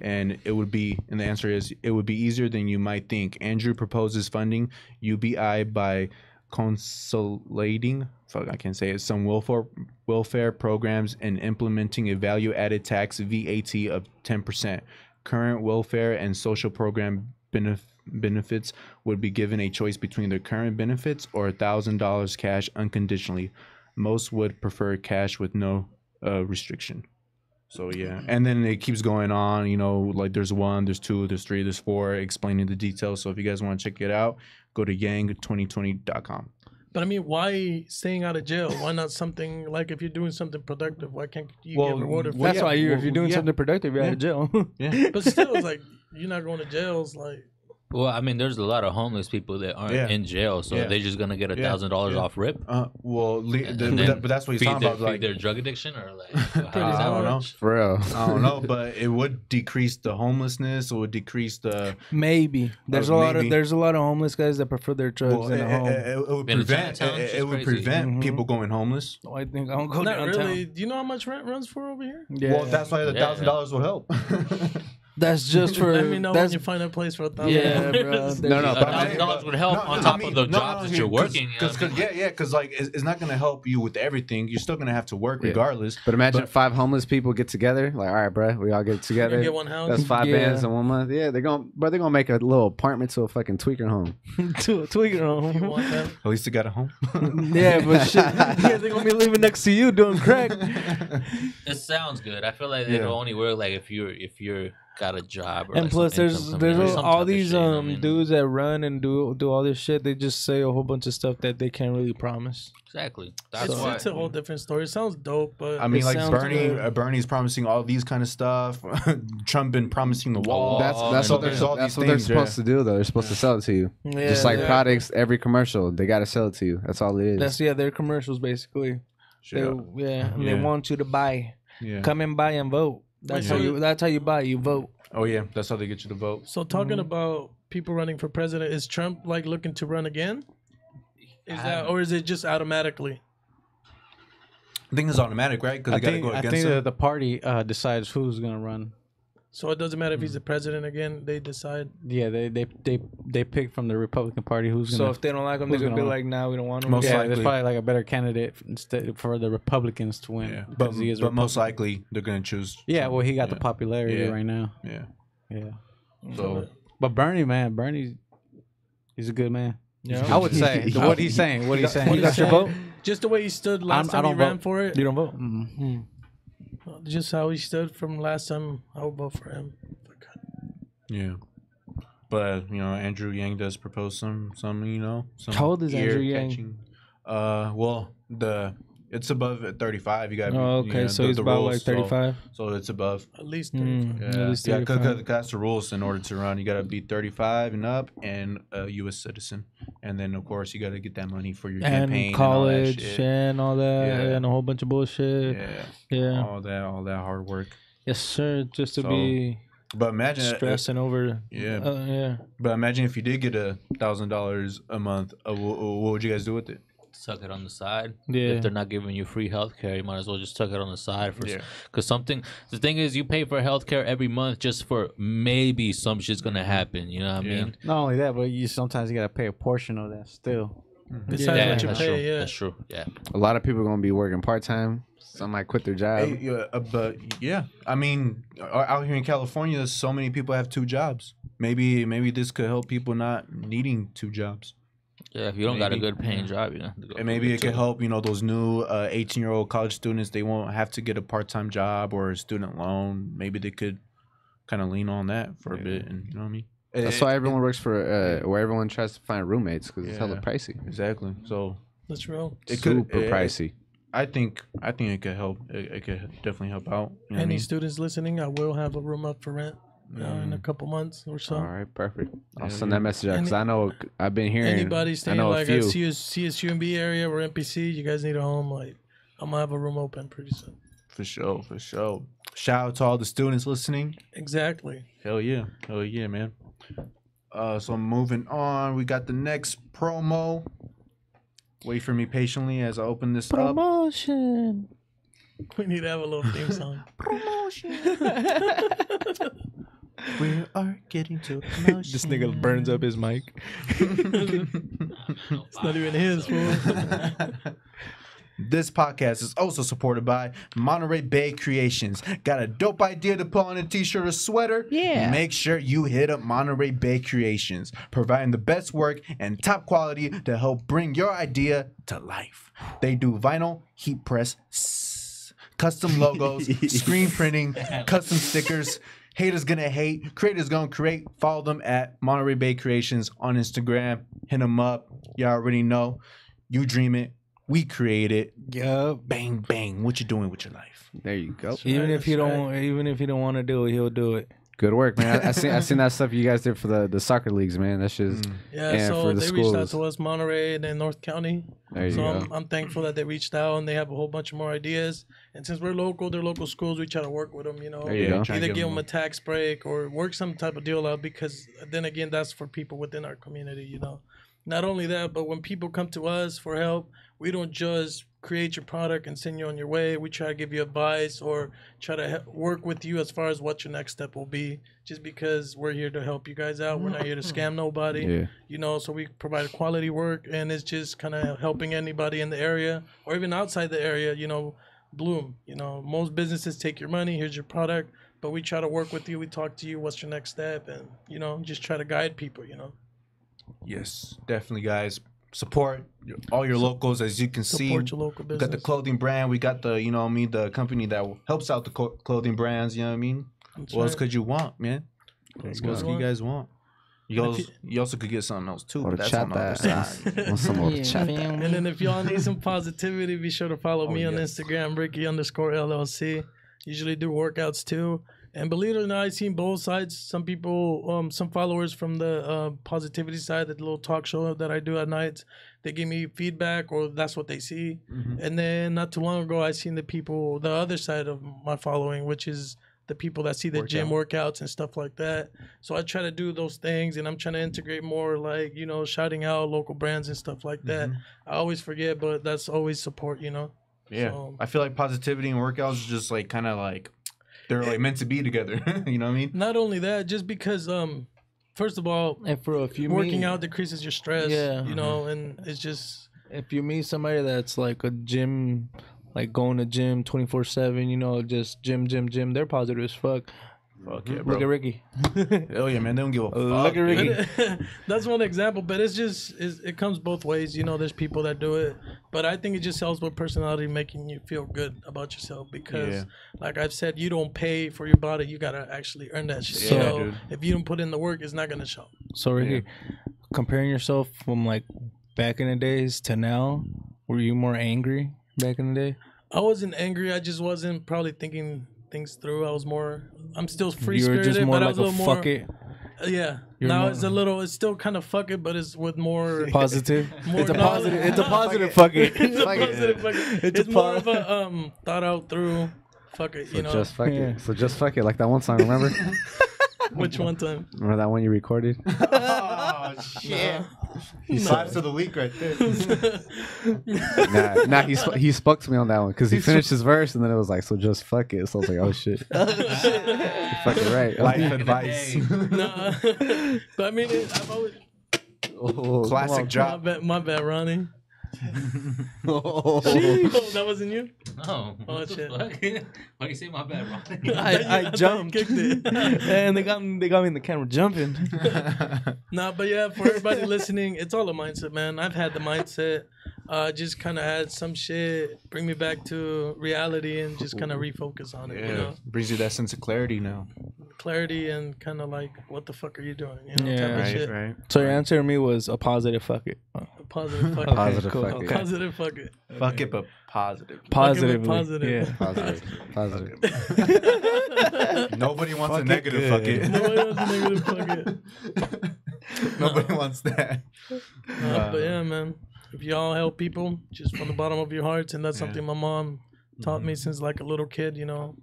And it would be, and the answer is, it would be easier than you might think. Andrew proposes funding UBI by consolidating, fuck, I can't say it, some welfare welfare programs and implementing a value added tax VAT of 10%. Current welfare and social program benef- benefits would be given a choice between their current benefits or $1,000 cash unconditionally. Most would prefer cash with no uh, restriction. So yeah, and then it keeps going on. You know, like there's one, there's two, there's three, there's four, explaining the details. So if you guys want to check it out, go to yang2020.com. But I mean, why staying out of jail? Why not something like if you're doing something productive? Why can't you Well, get rewarded? For well, That's it? why you, if you're doing yeah. something productive, you're out of jail. Yeah, But still, it's like you're not going to jail. It's like Well, I mean, there's a lot of homeless people that aren't Yeah. in jail, so Yeah. they're just gonna get a Yeah. thousand dollars Yeah. off rip. uh, well, le- the, And but, then that- but that's what he's feed talking their, about. feed Like, their drug addiction, or like Pretty I don't know. For real. I don't know, but it would decrease the homelessness. It would decrease the. Maybe there's Uh, a lot maybe. of there's a lot of homeless guys that prefer their drugs Well, in it, a home. it- it- it would Been to prevent. Chinatown, It, it's it just would crazy. prevent Mhm. people going homeless. So I think I don't go not downtown. really. Do you know how much rent runs for over here? Yeah, Well, that's why the Yeah. thousand dollars will help. that's just for Let me know when that's you find a place for a thousand. yeah, bro. No, no, a thousand dollars would help on top of the jobs that you're working. you know Cause, what yeah, yeah, because like it's, it's not gonna help you with everything. You're still gonna have to work Yeah. regardless. But imagine But- five homeless people get together. Like, all right, bro, we all get together. get one house. That's five Yeah. bands in one month. Yeah, they're gonna, but they're gonna make a little apartment to a fucking tweaker home. to a tweaker You home. want that? At least you got a home. yeah, but shit, yeah, they're gonna be living next to you doing crack. It sounds good. I feel like Yeah. it'll only work like if you're if you're got a job. Or and like plus, some there's there's coming in or some all these shit, you know what I um mean? dudes that run and do do all this shit. They just say a whole bunch of stuff that they can't really promise. Exactly. That's It's, why. it's a whole different story. It sounds dope, but I mean, like Bernie, good. uh, Bernie's promising all these kind of stuff. Trump been promising the wall. That's that's what they're, There's that's these what they're things, supposed yeah. to do though. They're supposed to sell it to you. Yeah, Just like yeah. products, every commercial they gotta sell it to you. That's all it is. That's yeah, they're commercials basically. They, Yeah. yeah, and they want you to buy. Yeah. Come and buy and vote. That's how you. That's how you buy. You vote. Oh yeah, that's how they get you to vote. So talking Mhm. about people running for president, is Trump like looking to run again? Is that or is it just automatically? I think it's automatic, right? Because I they got to think go I against think him. the, the party uh, decides who's gonna run. So it doesn't matter if he's the president again. They decide. Yeah, they they they they pick from the Republican Party who's So gonna. So if they don't like him, they're who's gonna be gonna like, "Nah, we don't want him." Most yeah, likely. there's probably like a better candidate instead for the Republicans to win. yeah. But, he is but most likely they're gonna choose. Yeah, well, he got Yeah. the popularity Yeah. right now. Yeah. Yeah, So but Bernie, man, Bernie, he's a good man. Yeah. I would say what he's saying. What he's saying. You got your vote? Just the way he stood last I'm- time he don't ran vote. for it. You don't vote. Mm. Just how he stood from last time. I would vote for him. yeah. But you know, Andrew Yang does propose some, some you know, some How old is Andrew Yang? ear-catching- Uh, well, the it's above at thirty five. You got. Oh, okay. so he's about like thirty-five. So, it's above. At least Mm, 35. Yeah, At least yeah, cause, 35. 'cause that's the rules in order to run. You got to be 35 and up and a U.S. citizen, and then of course you got to get that money for your campaign And and all that college shit. and all that, Yeah. and a whole bunch of bullshit. Yeah, Yeah. all that, all that hard work. Yes, sir. Just to So, be But imagine, uh, stressing over. yeah. Uh, yeah. but imagine if you did get a thousand dollars a month. Uh, what, what would you guys do with it? Suck it on the side. Yeah. If they're not giving you free healthcare, you might as well just tuck it on the side for. Yeah. Because something. The thing is, you pay for healthcare every month just for maybe some shit's gonna happen. You know what I Yeah. mean? Not only that, but you sometimes you gotta pay a portion of that still. Besides Yeah, what you that's pay, true. yeah. That's true. Yeah. a lot of people are gonna be working part time. Some might quit their job. Hey, yeah, uh, but yeah, I mean, uh, out here in California, so many people have two jobs. Maybe, maybe this could help people not needing two jobs. Yeah. If you don't got a good paying job, you know. go And maybe for it could help, you know, those new uh, 18 year old college students. They won't have to get a part time job or a student loan. Maybe they could kind of lean on that for a bit, and you know what I mean. That's why everyone works for uh, where everyone tries to find roommates because it's hella pricey. Exactly. So That's real. it could Super it- pricey. I think I think it could help. It, it could definitely help out. You know what I Any mean? students listening, I will have a room up for rent uh, in a couple months or so. All right, perfect. I'll Yeah, send yeah. that message out because I know I've been hearing. Anybody I staying know like a at few. CS, CSUMB area or MPC, you guys need a home. Like, I'm gonna have a room open pretty soon. For sure, for sure. Shout out to all the students listening. Exactly. Hell yeah, hell yeah, man. Uh, so moving on, we got the next promo. Wait for me patiently as I open this up. Promotion. We need to have a little theme song. We are getting to This nigga burns up his mic. It's not even his fool. This podcast is also supported by Monterey Bay Creations. Got a dope idea to put on a t-shirt or sweater? Yeah. Make sure you hit up Monterey Bay Creations, providing the best work and top quality to help bring your idea to life. They do vinyl, heat press, s- custom logos, screen printing, custom stickers. Haters gonna hate, creators gonna create. Follow them at Monterey Bay Creations on Instagram. Hit them up. Y'all already know. You dream it, we create it. Yup. Bang bang. What you doing with your life? There you go. Even right, if you that's don't, even if you don't want to do it, he'll do it. Good work, man. I, I seen I seen that stuff you guys did for the, the soccer leagues, man. That's just mm. Yeah, so for the they reached out to us, Monterey and then North County. there you So go. I'm, I'm thankful that they reached out and they have a whole bunch of more ideas. And since we're local, they're local schools. We try to work with them, you know. There you go. Either give give them them a tax break or work some type of deal out because then again, that's for people within our community, you know. Not only that, but when people come to us for help, we don't just create your product and send you on your way. We try to give you advice or try to he- work with you as far as what your next step will be. Just because we're here to help you guys out, we're not here to mm-hmm. scam nobody Yeah. you know so we provide quality work and it's just kind of helping anybody in the area or even outside the area you know bloom you know most businesses take your money here's your product but we try to work with you we talk to you what's your next step and you know just try to guide people you know Yes, definitely, guys. Support all your locals, as you can see. support your local We got the clothing brand. We got the, you know, what I mean, the company that helps out the co- clothing brands. You know what I mean? That's what else could you want, man? What else you could you guys want? You And also, you also could get something else too, Or but that's chat on the other that. side. Want some more Yeah, chat that. and then if y'all need some positivity be sure to follow Oh, me on yes. instagram ricky underscore llc usually do workouts too and believe it or not i've seen both sides. Some people um some followers from the uh, positivity side the little talk show that i do at nights they give me feedback or that's what they see. Mm-hmm. and then not too long ago i seen the people the other side of my following which is the people that see the gym workouts and stuff like that. So i try to do those things and i'm trying to integrate more like you know shouting out local brands and stuff like that. Mm-hmm. i always forget but that's always support you know? Yeah, So- I feel like positivity and workouts is just like kind of like they're like meant to be together. you know what I mean? not only that just because um first of all And for if you working meet, out decreases your stress Yeah. you know and it's just if you meet somebody that's like a gym, like going to gym twenty four seven, you know, just gym, gym, gym, they're positive as fuck. Fuck yeah, mm-hmm. Look at. Ricky. Oh yeah, man. They don't give a fuck. Look at Ricky. that's one example but it's just it's, it comes both ways you know there's people that do it but i think it just helps with personality making you feel good about yourself because Yeah. like i've said you don't pay for your body you gotta actually earn that shit Yeah, know dude. if you don't put in the work it's not gonna show So Ricky, comparing yourself from like back in the days to now, were you more angry back in the day? i wasn't angry i just wasn't probably thinking things through i was more i'm still free spirited just more but i was a a little more it yeah You're now more- it's a little it's still kind of fuck it but it's with more positive. More it's a positive. It's a positive fuck it. it's a positive fuck it. It's It's, more of a um thought out through fuck it So you know just fuck Yeah. it. So just fuck it, like that one song. Remember? which one time remember that one you recorded? Oh shit! He vibes of the week right there. nah, nah. He sp- he spoke to me on that one because he finished his verse and then it was like, so just fuck it. So I was like, oh shit, oh, fuck it right. Life advice. nah. but I mean it, I've always Oh, Classic on. my drop. bad my bad Ronnie Oh. that wasn't you No. Oh, what the shit. fuck? Why you say my bad, Ronnie? I- I, I jumped, kicked it. and they got me, they got me in the camera jumping. Nah, but yeah, for everybody listening, it's all a mindset, man. I've had the mindset. Uh, just kind of had some shit bring me back to reality and just kind of refocus on it. You Yeah, know, brings you that sense of clarity now. clarity and kind of like, what the fuck are you doing? You know, Yeah. type of Right, shit. right. So your answer to me was a positive fuck it. A positive fuck Okay, it. Positive cool. fuck it. Positive fuck it. Fuck it, but positive. Positively. positive. Yeah. Positive. Positive. Nobody wants a Fuck it negative good. fuck it. Nobody wants a negative fuck it. Nobody wants that. Uh, but yeah, man. If y'all help people just from the bottom of your hearts, and that's Yeah. something my mom taught me mm-hmm. since like a little kid. You know,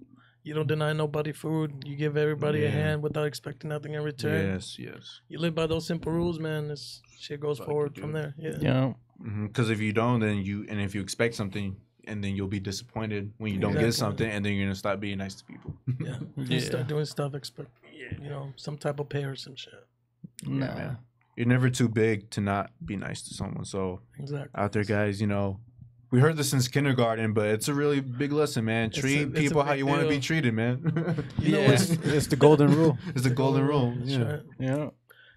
you don't deny nobody food. You give everybody a hand without expecting nothing in return. Yes, yes. You live by those simple rules, man. This shit goes Fucking forward from there. Yeah. Yeah. Mm-hmm. Because if you don't, then you and if you expect something, and then you'll be disappointed when you don't get something, and then you're gonna stop being nice to people. Yeah. You Yeah. start doing stuff, expect you know some type of pay or some shit. Nah. man. You're never too big to not be nice to someone. So Exactly. out there, guys, you know, we heard this since kindergarten, but it's a really big lesson, man. Treat a people how you want to be treated, man. You know Yeah. It's, it's the golden rule. it's the golden rule. That's Yeah. right. Yeah.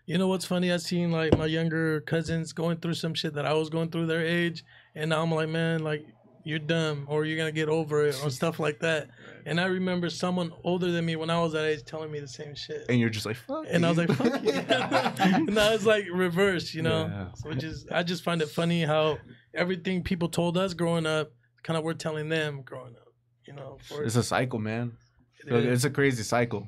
You know what's funny? I've seen like my younger cousins going through some shit that I was going through their age, and now I'm like, man, like you're dumb or you're gonna get over it or stuff like that. And I remember someone older than me when I was that age telling me the same shit. And you're just like, fuck. And I was like, fuck you. and I was like reverse, you know? Yeah. So which is, I just find it funny how everything people told us growing up, kind of we're telling them growing up, you know? For, it's a cycle, man. it. It's a crazy cycle.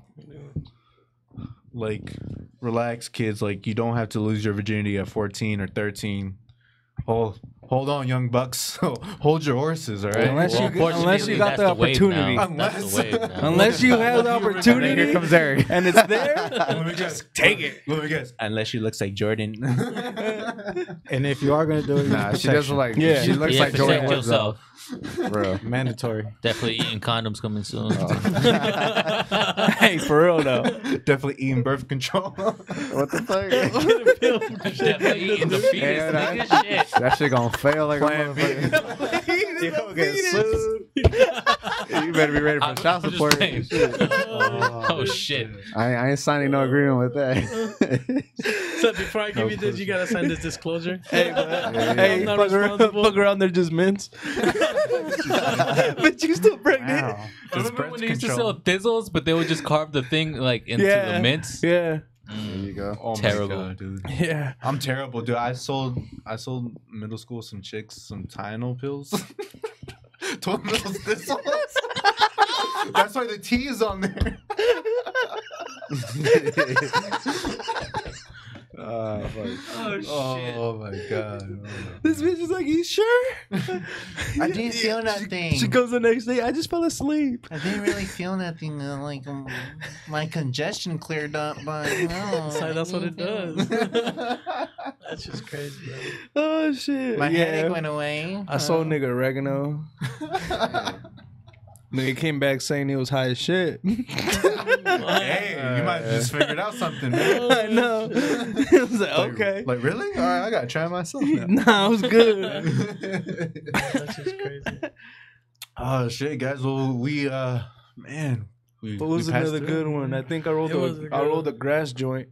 Like, relax, kids. Like, you don't have to lose your virginity at 14 or 13. Hold, hold on, young bucks. hold your horses, all right? Unless you- unfortunately, unless you got that's the opportunity. now. That's the. Unless you have the opportunity Here comes Eric. and it's there. Let me guess. Take it. Let me guess. Unless she looks like Jordyn. And if you are gonna do it, Nah, she does look like Yeah. she looks yeah, like Jordyn protect yourself. Bro. mandatory. Definitely eating condoms coming soon. Oh. hey, for real though. Definitely eating birth control. What the fuck? Definitely eating the fetus. Yeah, that- nigga, shit. that shit gonna fail like a Plan B. motherfucker. You gonna get sued. You better be ready for I'm child just support. Shit. Oh shit. I, I ain't signing no agreement with that. So before I give you this, you gotta sign this disclosure. Hey, man. Yeah. hey, I'm not fuck around, responsible. fuck around, they're just mints. but you're still pregnant. Wow. Remember when they used to control. sell thizzles, but they would just carve the thing like into Yeah. the mints? Yeah, There you go. Oh my Terrible. God, dude. yeah. I'm terrible, dude. I sold I sold middle school some chicks some Tylenol pills. Told them those thizzles. That's why the T is on there. Oh, fuck. Oh my god. This bitch is like, you sure? I didn't feel nothing. She goes the next day. I just fell asleep. I didn't really feel nothing. Uh, like um, my congestion cleared up, but no. So that's what it does. That's just crazy. Man. Oh shit. My yeah. headache went away. I saw Uh, nigga oregano. nigga came back saying he was high as shit. Hey, you might have just figured out something, man. I know. I was like, Like- okay. Like, really? All right, I gotta try myself now. nah, I was good. That's just crazy. oh shit, guys. Well, we uh, man, we. What was another through. good one? I think I rolled It was a a, good I rolled a grass joint.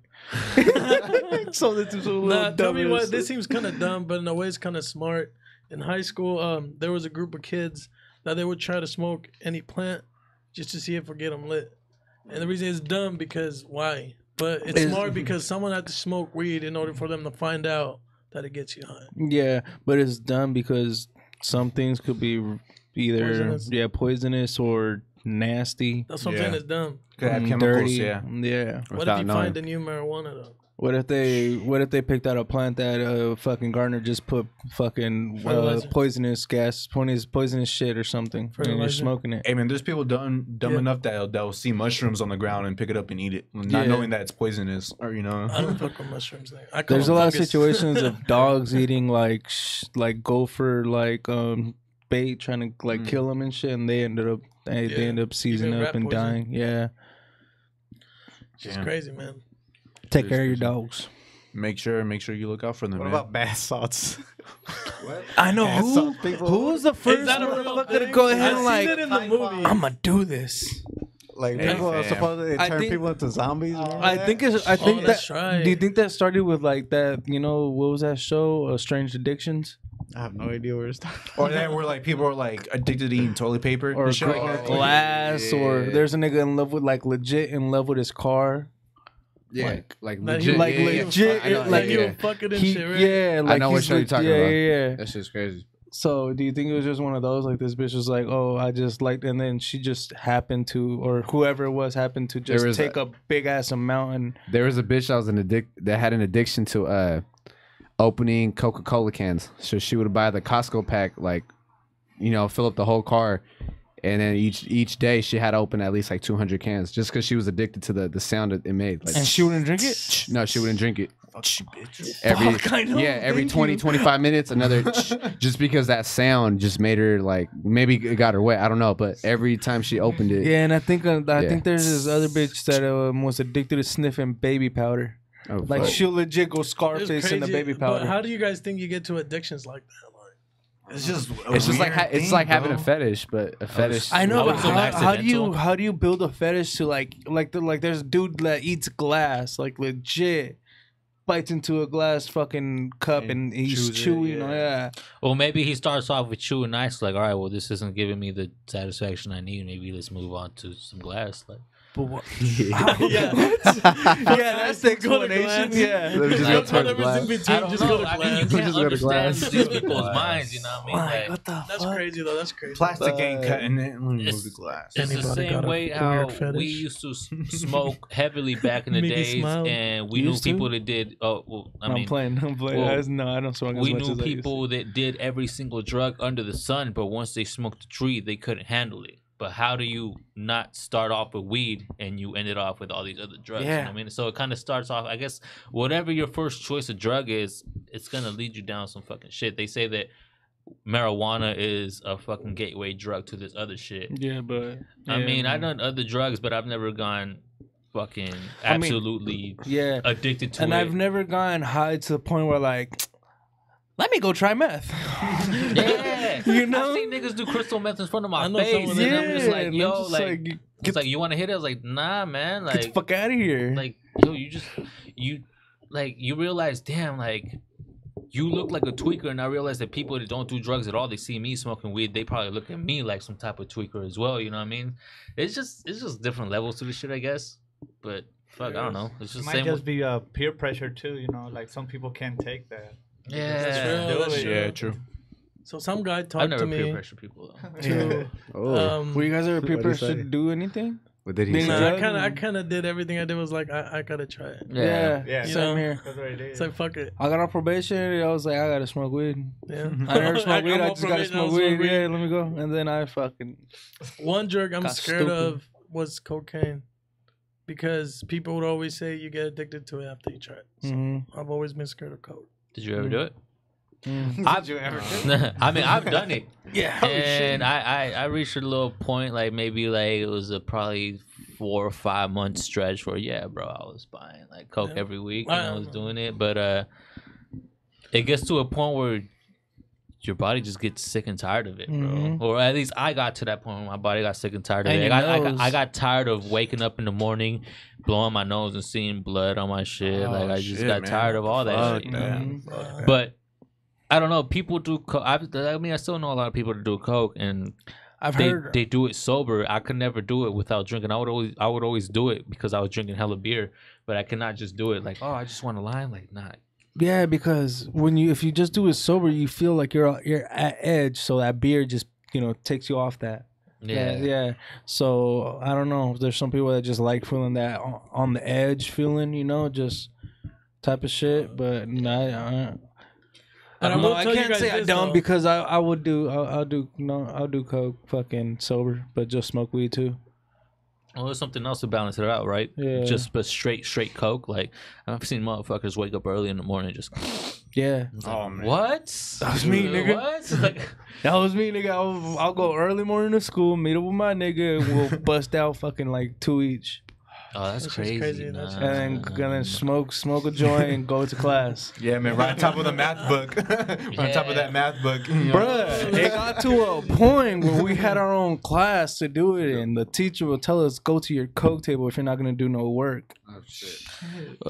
Sold it to some little Nah, tell me what. This seems kind of dumb, but in a way, it's kind of smart. In high school, um, there was a group of kids that they would try to smoke any plant just to see if it would get them lit. And the reason it's dumb because why? But it's Is- smart because someone had to smoke weed in order for them to find out that it gets you high. Yeah, but it's dumb because some things could be either Poisonous. yeah poisonous or nasty, That's what I'm Yeah. saying. It's dumb. Could have mm, chemicals, dirty. yeah. yeah. What if you knowing. find a new marijuana though? What if they what if they picked out a plant that uh fucking gardener just put fucking uh, Fertilizer. poisonous gas, poisonous poisonous shit or something, and you're Fertilizer. smoking it. Hey man, there's people dumb dumb Yeah. enough that that will see mushrooms on the ground and pick it up and eat it, not Yeah. knowing that it's poisonous or you know. I don't fuck with mushrooms. Thing. I call There's a them lot of fungus. situations of dogs eating like sh- like gopher like um bait trying to like Mm. kill them and shit, and they ended up they, they end up seizing Even up rat and poison. dying. Yeah, It's Damn. crazy, man. Take care of your dogs. Make sure, make sure you look out for them. What man. about bath salts? I know Bath who salt people. who was the first Is that a real to thing? go ahead I've and like seen it in the movie. I'm gonna do this. Like Hey, people are supposed to turn think- people into zombies. I that? think it's. I think that. that's right. Do you think that started with like that? You know, what was that show? Uh, Strange Addictions. I have no idea where it's. Or that where like people are like addicted to eating toilet paper or, and like or that. glass, or there's a nigga in love with like legit in love with his car. Yeah, like, like legit, like yeah, yeah, legit, I know, like Like yeah, you yeah. fucking and he, shit, right? yeah, like know what show you're leg- talking yeah, about. Yeah, yeah. That shit's crazy. So, do you think it was just one of those? Like this bitch was like, "Oh, I just liked," and then she just happened to, or whoever it was happened to just was take a- a, big ass amount and There was a bitch that was an addict that had an addiction to uh opening Coca Cola cans. So she would buy the Costco pack, like you know, fill up the whole car, and then each each day she had to open at least like two hundred cans, just because she was addicted to the the sound it, it made. Like, and she wouldn't drink it. no, she wouldn't drink it. Every Fuck, I know, yeah, every thank 20, you. 25 minutes, another just because that sound just made her like maybe it got her wet. I don't know, but every time she opened it, Yeah, and I think uh, I Yeah. think there's this other bitch that um, was addicted to sniffing baby powder. oh, Like fuck. she'll legit go Scarface in the crazy, baby But powder. how do you guys think you get to addictions like that? Like, It's just it's just like ha- it's like having a fetish, but a fetish. I know, but how, how do you how do you build a fetish to like like the, like there's a dude that eats glass like legit bites into a glass fucking cup and, And he's chews it, chewing yeah. yeah. Well, maybe he starts off with chewing nice, like, all right, well, this isn't giving me the satisfaction I need. Maybe let's move on to some glass. Like, But what? yeah, yeah, that's the Go explanation. Yeah. Let me just Like, go towards whatever's glass. in between, I don't just know. go to I mean, you can't Just understand glass. these people's minds. You know what I mean? Like, Like, what the That's fuck? crazy though. That's crazy. Plastic ain't cutting it. Let me move the glass. It's the same way how fetish? we used to smoke heavily back in the days, smiled. and we knew Used to? people that did. Oh, well, I I'm mean, playing. I'm playing. well, I was- no, I don't smoke as we much knew as I used to. people that did every single drug under the sun, but once they smoked the tree, they couldn't handle it. But how do you not start off with weed and you ended off with all these other drugs? You know Yeah. I mean? So it kind of starts off, I guess, whatever your first choice of drug is, it's going to lead you down some fucking shit. They say that marijuana is a fucking gateway drug to this other shit. Yeah, but I yeah, mean, I've done other drugs, but I've never gone fucking I mean, absolutely yeah, addicted to and it. And I've never gone high to the point where like, let me go try meth. yeah, you know. I've seen niggas do crystal meth in front of my I know face, some of and. I'm just like, yo, just like, get, it's like you want to hit it? I was like, nah, man, get the fuck out of here. like, yo, you just, you, like, you realize, damn, like. You look like a tweaker, and I realize that people that don't do drugs at all, they see me smoking weed, they probably look at me like some type of tweaker as well. You know what I mean? It's just, it's just different levels to the shit, I guess. But fuck, I don't know. It's It might same. just With, be uh, peer pressure too. You know, like some people can't take that. Yeah, That's real. That's true. Yeah, true. So some guy talked to me I've talked never to peer me. pressure people though. To, Oh, um, Were you guys ever peer What'd he pressure to do anything? what did he being say? I kind of, I kind of did everything I did. Was like, I, I gotta try it. Yeah. Yeah. same know, here. That's what it is. It's like fuck it. I got on probation. And I was like, I gotta smoke weed. Yeah. I never smoked weed. I'm I on just gotta probation, I'll smoke weed. weed. Yeah, let me go. And then I fucking One drug I'm Got scared stupid. of was cocaine, because people would always say you get addicted to it after you try it. So Mhm. I've always been scared of coke. Did you ever do it? Mm. I've, you ever I mean, I've done it, yeah. and I, I I reached a little point, like maybe like it was a probably four or five month stretch where yeah, bro, I was buying like coke Yeah. every week, and I I was doing it, but uh, it gets to a point where your body just gets sick and tired of it, bro. Mhm. Or at least I got to that point where my body got sick and tired of And it. your I, got, I, got. I got tired of waking up in the morning, blowing my nose and seeing blood on my shit. Oh, like I just got man. tired of all that Fuck shit. that. Mhm. But I don't know. People do. Co- I, I mean, I still know a lot of people that do coke, and I've they heard. they do it sober. I could never do it without drinking. I would always I would always do it because I was drinking hella beer, but I cannot just do it like oh I just want a line like not. Yeah, because when you if you just do it sober, you feel like you're you're at edge. So that beer just you know takes you off that. Yeah, Yeah, yeah. So I don't know. If there's some people that just like feeling that on, on the edge feeling, you know, just type of shit. But nah, I, I I don't know. I can't say I don't though. because I, I would do I'll, I'll do no I'll do coke fucking sober, but just smoke weed too. Well, there's something else to balance it out, right? Yeah. Just but straight straight coke. Like I've seen motherfuckers wake up early in the morning and just Yeah, Oh man. what? That was me, nigga. What? Like, that was me, nigga. I'll, I'll go early morning to school, meet up with my nigga, and we'll bust out fucking like two each, oh, that's That's crazy. crazy, Nah, that's- and then, nah, and nah, then nah. smoke smoke a joint and go to class. Yeah, man. Right on top of the math book. right on top of that math book. you know. Bruh, it got to a point where we had our own class to do it, and the teacher will tell us, "Go to your coke table if you're not gonna do no work." Oh,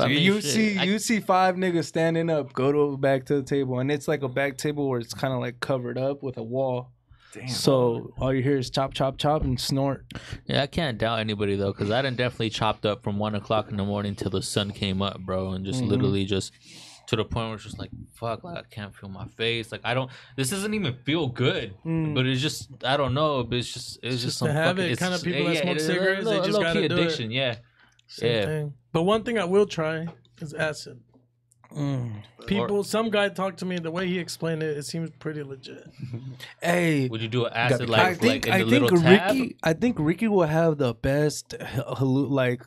I mean, you shit, see, I- you see five niggas standing up, go to back to the table, and it's like a back table where it's kind of like covered up with a wall. Damn. So all you hear is chop, chop, chop, and snort. Yeah, I can't doubt anybody though, because I done definitely chopped up from one o'clock in the morning till the sun came up, bro, and just Mhm. literally just to the point where it's just like, fuck, like I can't feel my face, like I don't. This doesn't even feel good, Mm. but it's just I don't know, but it's just it's, just, just some habit, fucking- kinda just- people that smoke it's cigarettes, they low- just low-key gotta do it. yeah, Same yeah. thing. But one thing I will try is acid. Mm. People, some guy talked to me. The way he explained it, it seems pretty legit. Hey, Would you do an acid the- like I think like I in the think little tab? Ricky I think Ricky will have the best hallu- like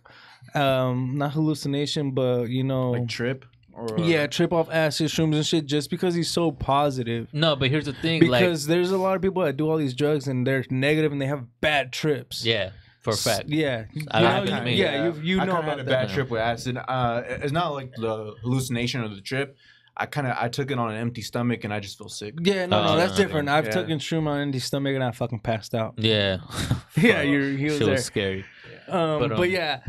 um not hallucination but you know Like trip or yeah trip off acid shrooms and shit just because he's so positive No, but here's the thing, like because there's a lot of people that do all these drugs and they're negative and they have bad trips yeah, for a fact. yeah you know, happened to you- me. yeah you, you I know kinda about had a that bad trip with acid. Uh, it's not like the hallucination of the trip. I kind of I took it on an empty stomach and I just feel sick. yeah no no Oh, that's no, different I've yeah. taken shroom on empty stomach and I fucking passed out Yeah, yeah you're he was shit there was scary. um, But, but, um, yeah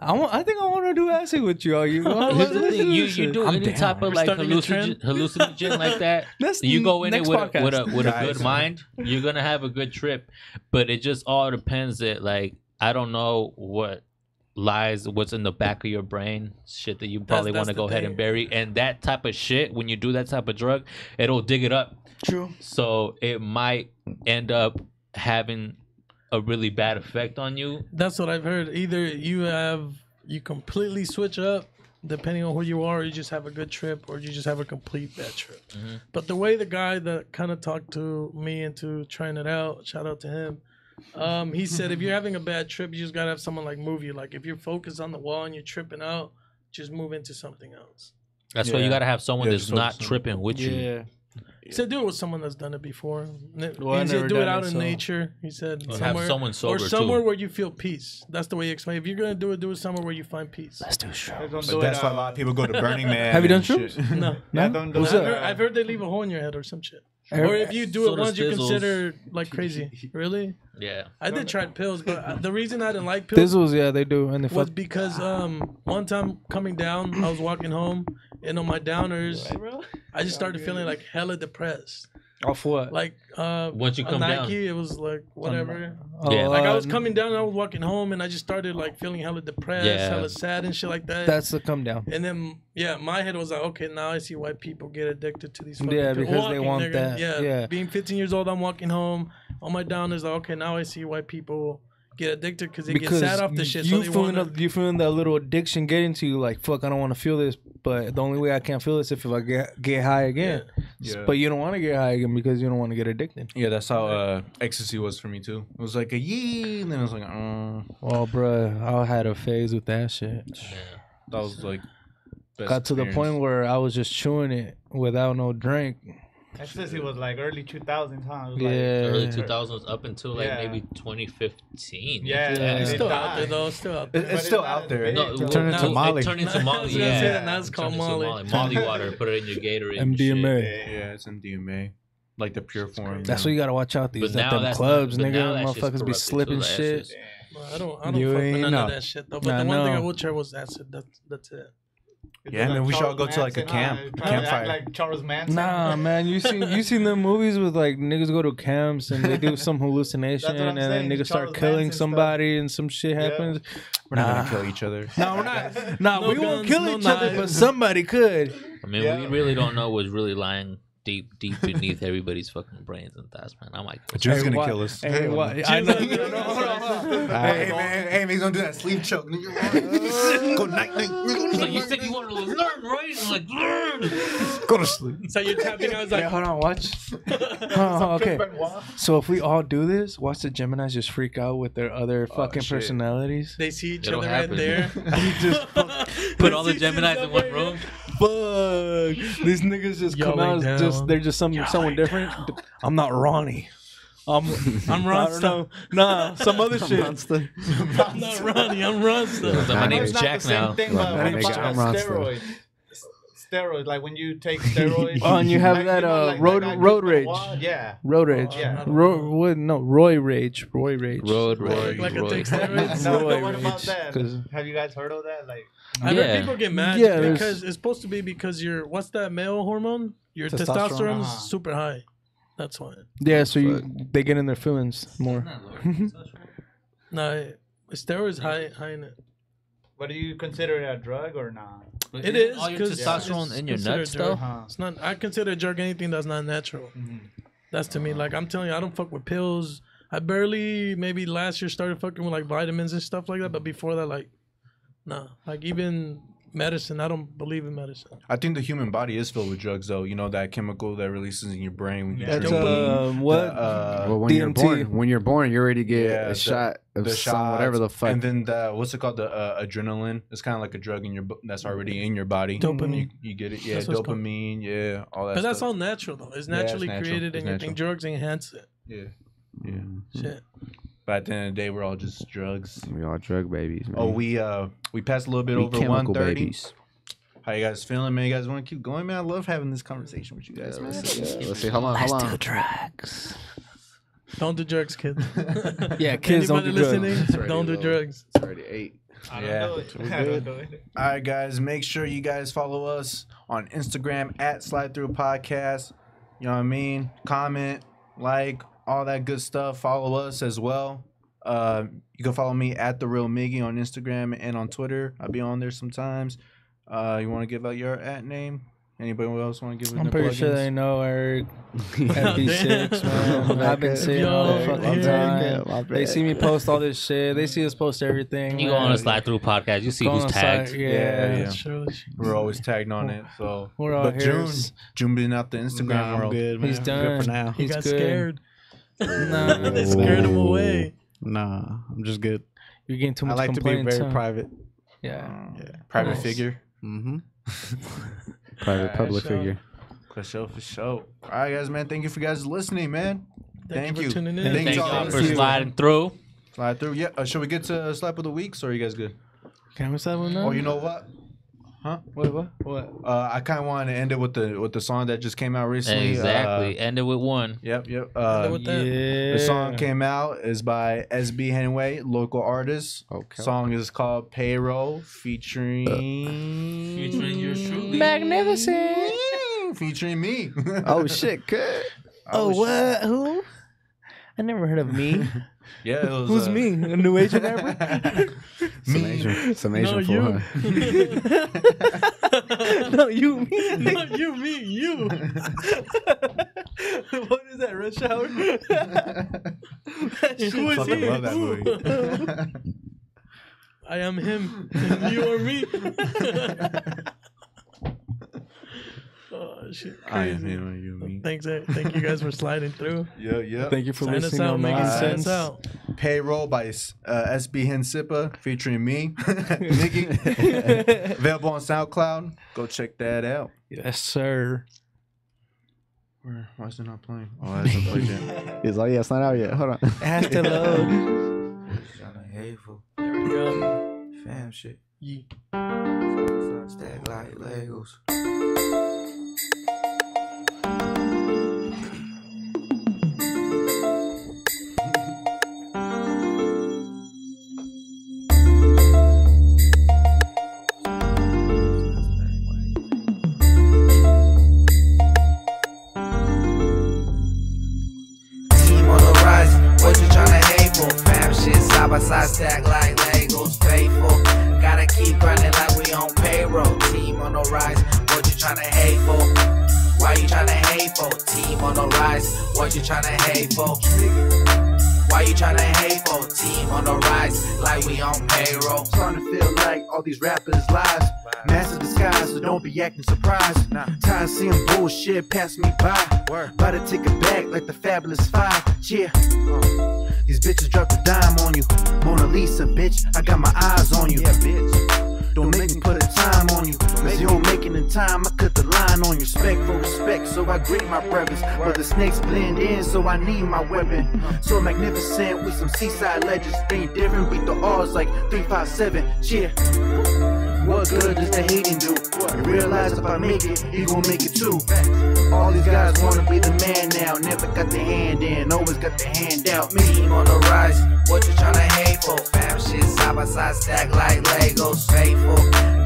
I want. I think I want to do acid with you. All you. Here's the thing: you, you do I'm any down. type of like starting a hallucinogen, hallucinogen like that. That's you go in it next with a, with a with a good mind, you're gonna have a good trip. But it just all depends that like I don't know what lies what's in the back of your brain shit that you probably that's want to the go ahead thing. and bury and that type of shit when you do that type of drug it'll dig it up True. so it might end up having a really bad effect on you That's what I've heard. Either you have you completely switch up depending on who you are, or you just have a good trip, or you just have a complete bad trip. Mhm. But the way the guy that kind of talked to me into trying it out, shout out to him. Um, he said if you're having a bad trip, you just gotta have someone like move you. Like if you're focused on the wall and you're tripping out, just move into something else. that's why you gotta have someone Yeah, that's not tripping with you Yeah. He said do it with someone that's done it before. N- Well, I he said do it out it, in so- nature. He said Or have somewhere, someone sober, or too. somewhere where you feel peace. That's the way he explained. If you're gonna do it, do it somewhere where you find peace. Let's do shrooms. Don't But do that's why a lot of people go to Burning Man. Have you done and shrooms? No. Yeah, No? don't do What's. I've heard, I've heard they leave a hole in your head or some shit. Eric- Or if you do So it does once, you Thizzles. consider like crazy. Really? yeah I did try pills, but uh, the reason I didn't like pills Thizzles, yeah, they do, and they was fuck. because um one time coming down, I was walking home, and on my downers, I just started feeling like hella depressed. Off what? Like uh, Once you on come down. Nike, it was like whatever. Yeah. Like I uh, was coming down, and I was walking home, and I just started like feeling hella depressed, Yeah. hella sad, and shit like that. That's the come down. And then yeah, my head was like, okay, now I see why people get addicted to these. Yeah, pills. because they want that, Yeah, yeah. Being 15 years old, I'm walking home. On my down is like, okay, now I see why people get addicted because they Because get sad off the shit. you so they feeling wanna, a- you feeling that little addiction getting to you, like fuck, I don't want to feel this, but the only way I can't feel this if I get get high again. Yeah. But you don't want to get high again because you don't want to get addicted. Yeah, that's how uh, ecstasy was for me too. It was like a yee, and then I was like, uh, Well, bruh, I had a phase with that shit. Yeah. that was like. best Got to the point where I was just chewing it without no drink. Ecstasy was like early 2000s, huh? It was Yeah. Like, early 2000s up until like Yeah. maybe 2015 Yeah, yeah. it's still out there though. It's still out there. it's But still out there. big. no, Turn Turn into Molly. It turned into Molly. gonna Yeah, say that, now it's called into Molly. Molly water. Put it in your Gatorade. MDMA. shit. Yeah, it's MDMA, like the pure form. That's what you gotta watch out these But at now them clubs, but now nigga. that shit's Motherfuckers be slipping too. That shit. I don't. I don't You fuck with ain't none know. of that shit though. But I the one thing I know. will try was acid. That's that's it. Yeah, man, we should all go to like a camp, huh? a Trying to act campfire. Like Charles Manson. Nah, man, you seen you seen the movies with like niggas go to camps and they do some hallucination That's what I'm and then saying, niggas start killing Manson stuff. somebody and some shit Yeah. happens. We're not Nah. gonna kill each other. No, we're not. Nah, No we won't kill no each other, but somebody could. I mean, Yeah. we really don't know what's really lying deep, deep beneath everybody's fucking brains and thoughts, man. I might. Jude's Hey, gonna what- kill us. Hey, what? I know. no, no, hold on, hold on. Hey man, hey man, he's gonna do that sleep choke. Go night night. He's like, you said you wanted to learn, right? I'm like, learn. Go to sleep. So you're tapping. I was Hey, like, hold on, watch. Hold on, okay. So if we all do this, watch the Geminis just freak out with their other oh, fucking shit. personalities. they see each It'll other happen. right there. Put all the Gemini's in one room. Fuck. These niggas just come Yelling out as just down. they're just some someone different. I'm not Ronnie. I'm I'm I. Nah, some other shit. I'm not Ronnie. I'm Ronsta. So my name's It's not Jack the same now. Thing, but My name's Jack. I'm Ronsta. steroids? steroids, like when you take steroids. Oh, and you have like, that know, uh like that road guy road rage. Benoit? Yeah. Road rage. Yeah. Ro- what? No, Roy rage. Roy rage. Road rage. Like a Roy. take steroids. No, Roy no, what about rage, that? 'cause- Have you guys heard of that? Like, I Yeah. heard people get mad Yeah, there's- because it's supposed to be because your what's that male hormone? Your Testosterone. testosterone's Uh-huh. super high. That's why. Yeah, so you they get in their feelings more. No, steroids high high in it. but do you consider it a drug or not? It is all your 'cause testosterone it's in your considered nuts though. It's not. I consider a drug anything that's not natural. That's to me. Like I'm telling you, I don't fuck with pills. I barely maybe last year started fucking with like vitamins and stuff like that. But before that, like, nah. Like even medicine, I don't believe in medicine. I think the human body is filled with drugs, though. You know that chemical that releases in your brain when you Yeah. drink That's weed. um, what? The, uh, well, when you're born, when you're born, you already get Yeah, a the- shot of the some whatever the fuck. and then the what's it called? The uh, adrenaline. It's kind of like a drug in your that's already in your body. Dopamine. You, you get it, yeah. That's called. Dopamine, yeah, all that. But that's all natural though. It's Yeah, it's naturally natural. created, It's and you natural. think drugs enhance it. Yeah, yeah. Shit. But at the end of the day, we're all just drugs. we all drug babies. Man. Oh, we uh we passed a little bit We over chemical one thirty. How you guys feeling, man? You guys want to keep going, man? I love having this conversation with you guys, man. Let's see, let's see. Hold on, hold on. drugs. Don't do drugs, kids. Yeah, kids don't do drugs. listening, It's already don't do low. drugs. It's already eight. I don't Yeah. do it. I don't good. do it. All right, guys, make sure you guys follow us on Instagram at Slide Thru Podcast. You know what I mean? Comment, like, all that good stuff. Follow us as well. Uh, you can follow me at the Real Miggy on Instagram and on Twitter. I'll be on there sometimes. Uh, you want to give out your at name? Anybody else want to give? it I'm their pretty sure they know Eric. Damn. FB6, man. I've been saying all the fucking yeah. time. They see me post all this shit. They see us post everything. You go on a slide through podcast. You see Go who's tagged. site, Yeah, Yeah, yeah. Surely. We're always tagged on it. So We're all but here. June, June been out the Instagram Nah, I'm world. good, man. He's done. Good for now. He He's got good. scared. Nah, they scared him away. Nah, I'm just good. You're getting too much. I much like to be very huh? private. Yeah. yeah. Private Nice. figure. Mm-hmm. Private Alright, public so- figure. For sure, for sure. All right, guys, man. Thank you for guys listening, man. Thank, Thank you you. for tuning in. And Thank Thanks y'all for sliding through. Slide through. Yeah. Uh, should we get to slap of the weeks, or are you guys good? Can we start with that? Oh, you know what? Huh? Wait, what? What? Uh, I kind of wanted to end it with the with the song that just came out recently. Exactly. Uh, Ended with one. yep. Yep. End it Uh, with that. Yeah. the song came out is by SB Henway, local artist. Okay. Song is called Payroll, featuring Featuring your truly. Magnificent. featuring me. Oh shit, good. Oh, what? Who? I never heard of me. Yeah, it was, Who's uh, me? A new Asian rapper? Some Asian, some Asian No, fool, you. huh? no, you, me. no, you, me, you. what is that? Rush Hour? Who is he? love that movie. I am him. and you are me. Oh shit! I am Crazy. him, you me. Thanks, thank you guys for sliding through. Yeah, yeah. Thank you for Sign us listening out, on Megan. Making Sign Sense. out. Payroll by uh, SB Hensipa featuring me, Nikki. Available on SoundCloud. Go check that out. Yes, sir. Where, why is it not playing? Oh, it hasn't played yet. He's like, yeah, it's not out yet. Hold on. It has to load. hateful. There we go. Fam shit. Yee. Stack like Legos. Side side stack like Legos, faithful. Gotta keep running like we on payroll. Team on the rise, what you tryna hate for? Why you tryna hate for? Team on the rise, what you tryna hate for? Why you tryna hate for? Team on the rise, like we on payroll. To feel like all these rappers lies. Massive disguise, so don't be acting surprised. Tired of seeing bullshit pass me by. About to take it back like the fabulous five. Yeah. Uh, These bitches dropped a dime on you. Mona Lisa, bitch. I got my eyes on you. Yeah, bitch. Don't make me put a time on you. Cause you don't make it in time, I cut the line on you. Respect for respect, so I greet my brothers. But the snakes blend in, so I need my weapon. So magnificent with some seaside legends. Ain't different, beat the odds like 357. Yeah. What good does the hating do? You realize if I make it, he gon' make it too. All these guys wanna be the man now. Never got the hand in, always got the hand out. Me on the rise, what you tryna hate for? Fam shit side by side stack like Legos. Faithful,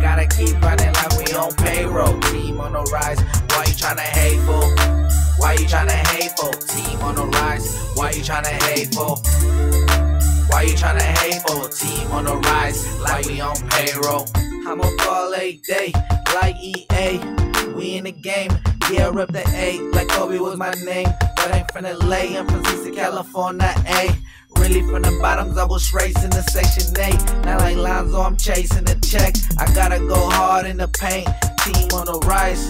gotta keep running like we on payroll. Team on the rise, why you tryna hate for? Why you tryna hate for? Team on the rise, why you tryna hate for? Why you tryna hate for? a Team on the rise, like we on payroll. I'm on ball eight day, like EA. We in the game, yeah, rep the A, like Kobe was my name. But I ain't from LA, I'm from Seaside, California, A. Really from the bottoms, I was racing the section 8. Now like Lonzo, I'm chasing the check. I gotta go hard in the paint. Team on the rise,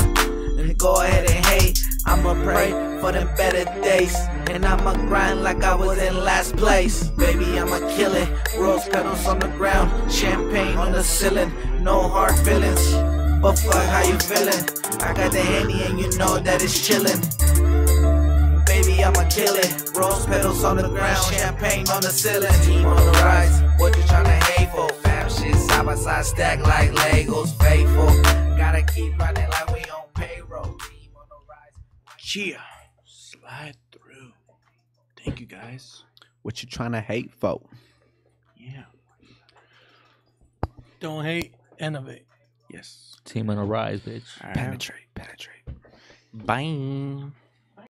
go ahead and hate. I'ma pray for them better days. And I'ma grind like I was in last place. Baby, I'ma kill it. Rose petals on the ground, champagne on the ceiling. No hard feelings, but fuck how you feeling. I got the handy and you know that it's chillin'. Baby, I'ma kill it. Rose petals on the ground, champagne on the ceiling. Team on the rise, what you tryna hate for? Fam shit side by side stack like Legos, faithful. Gotta keep running like we on payroll. Yeah. Slide through. Thank you guys. What you trying to hate for? Yeah. Don't hate, innovate. Yes. Team on the rise, bitch. Penetrate, penetrate. Bye.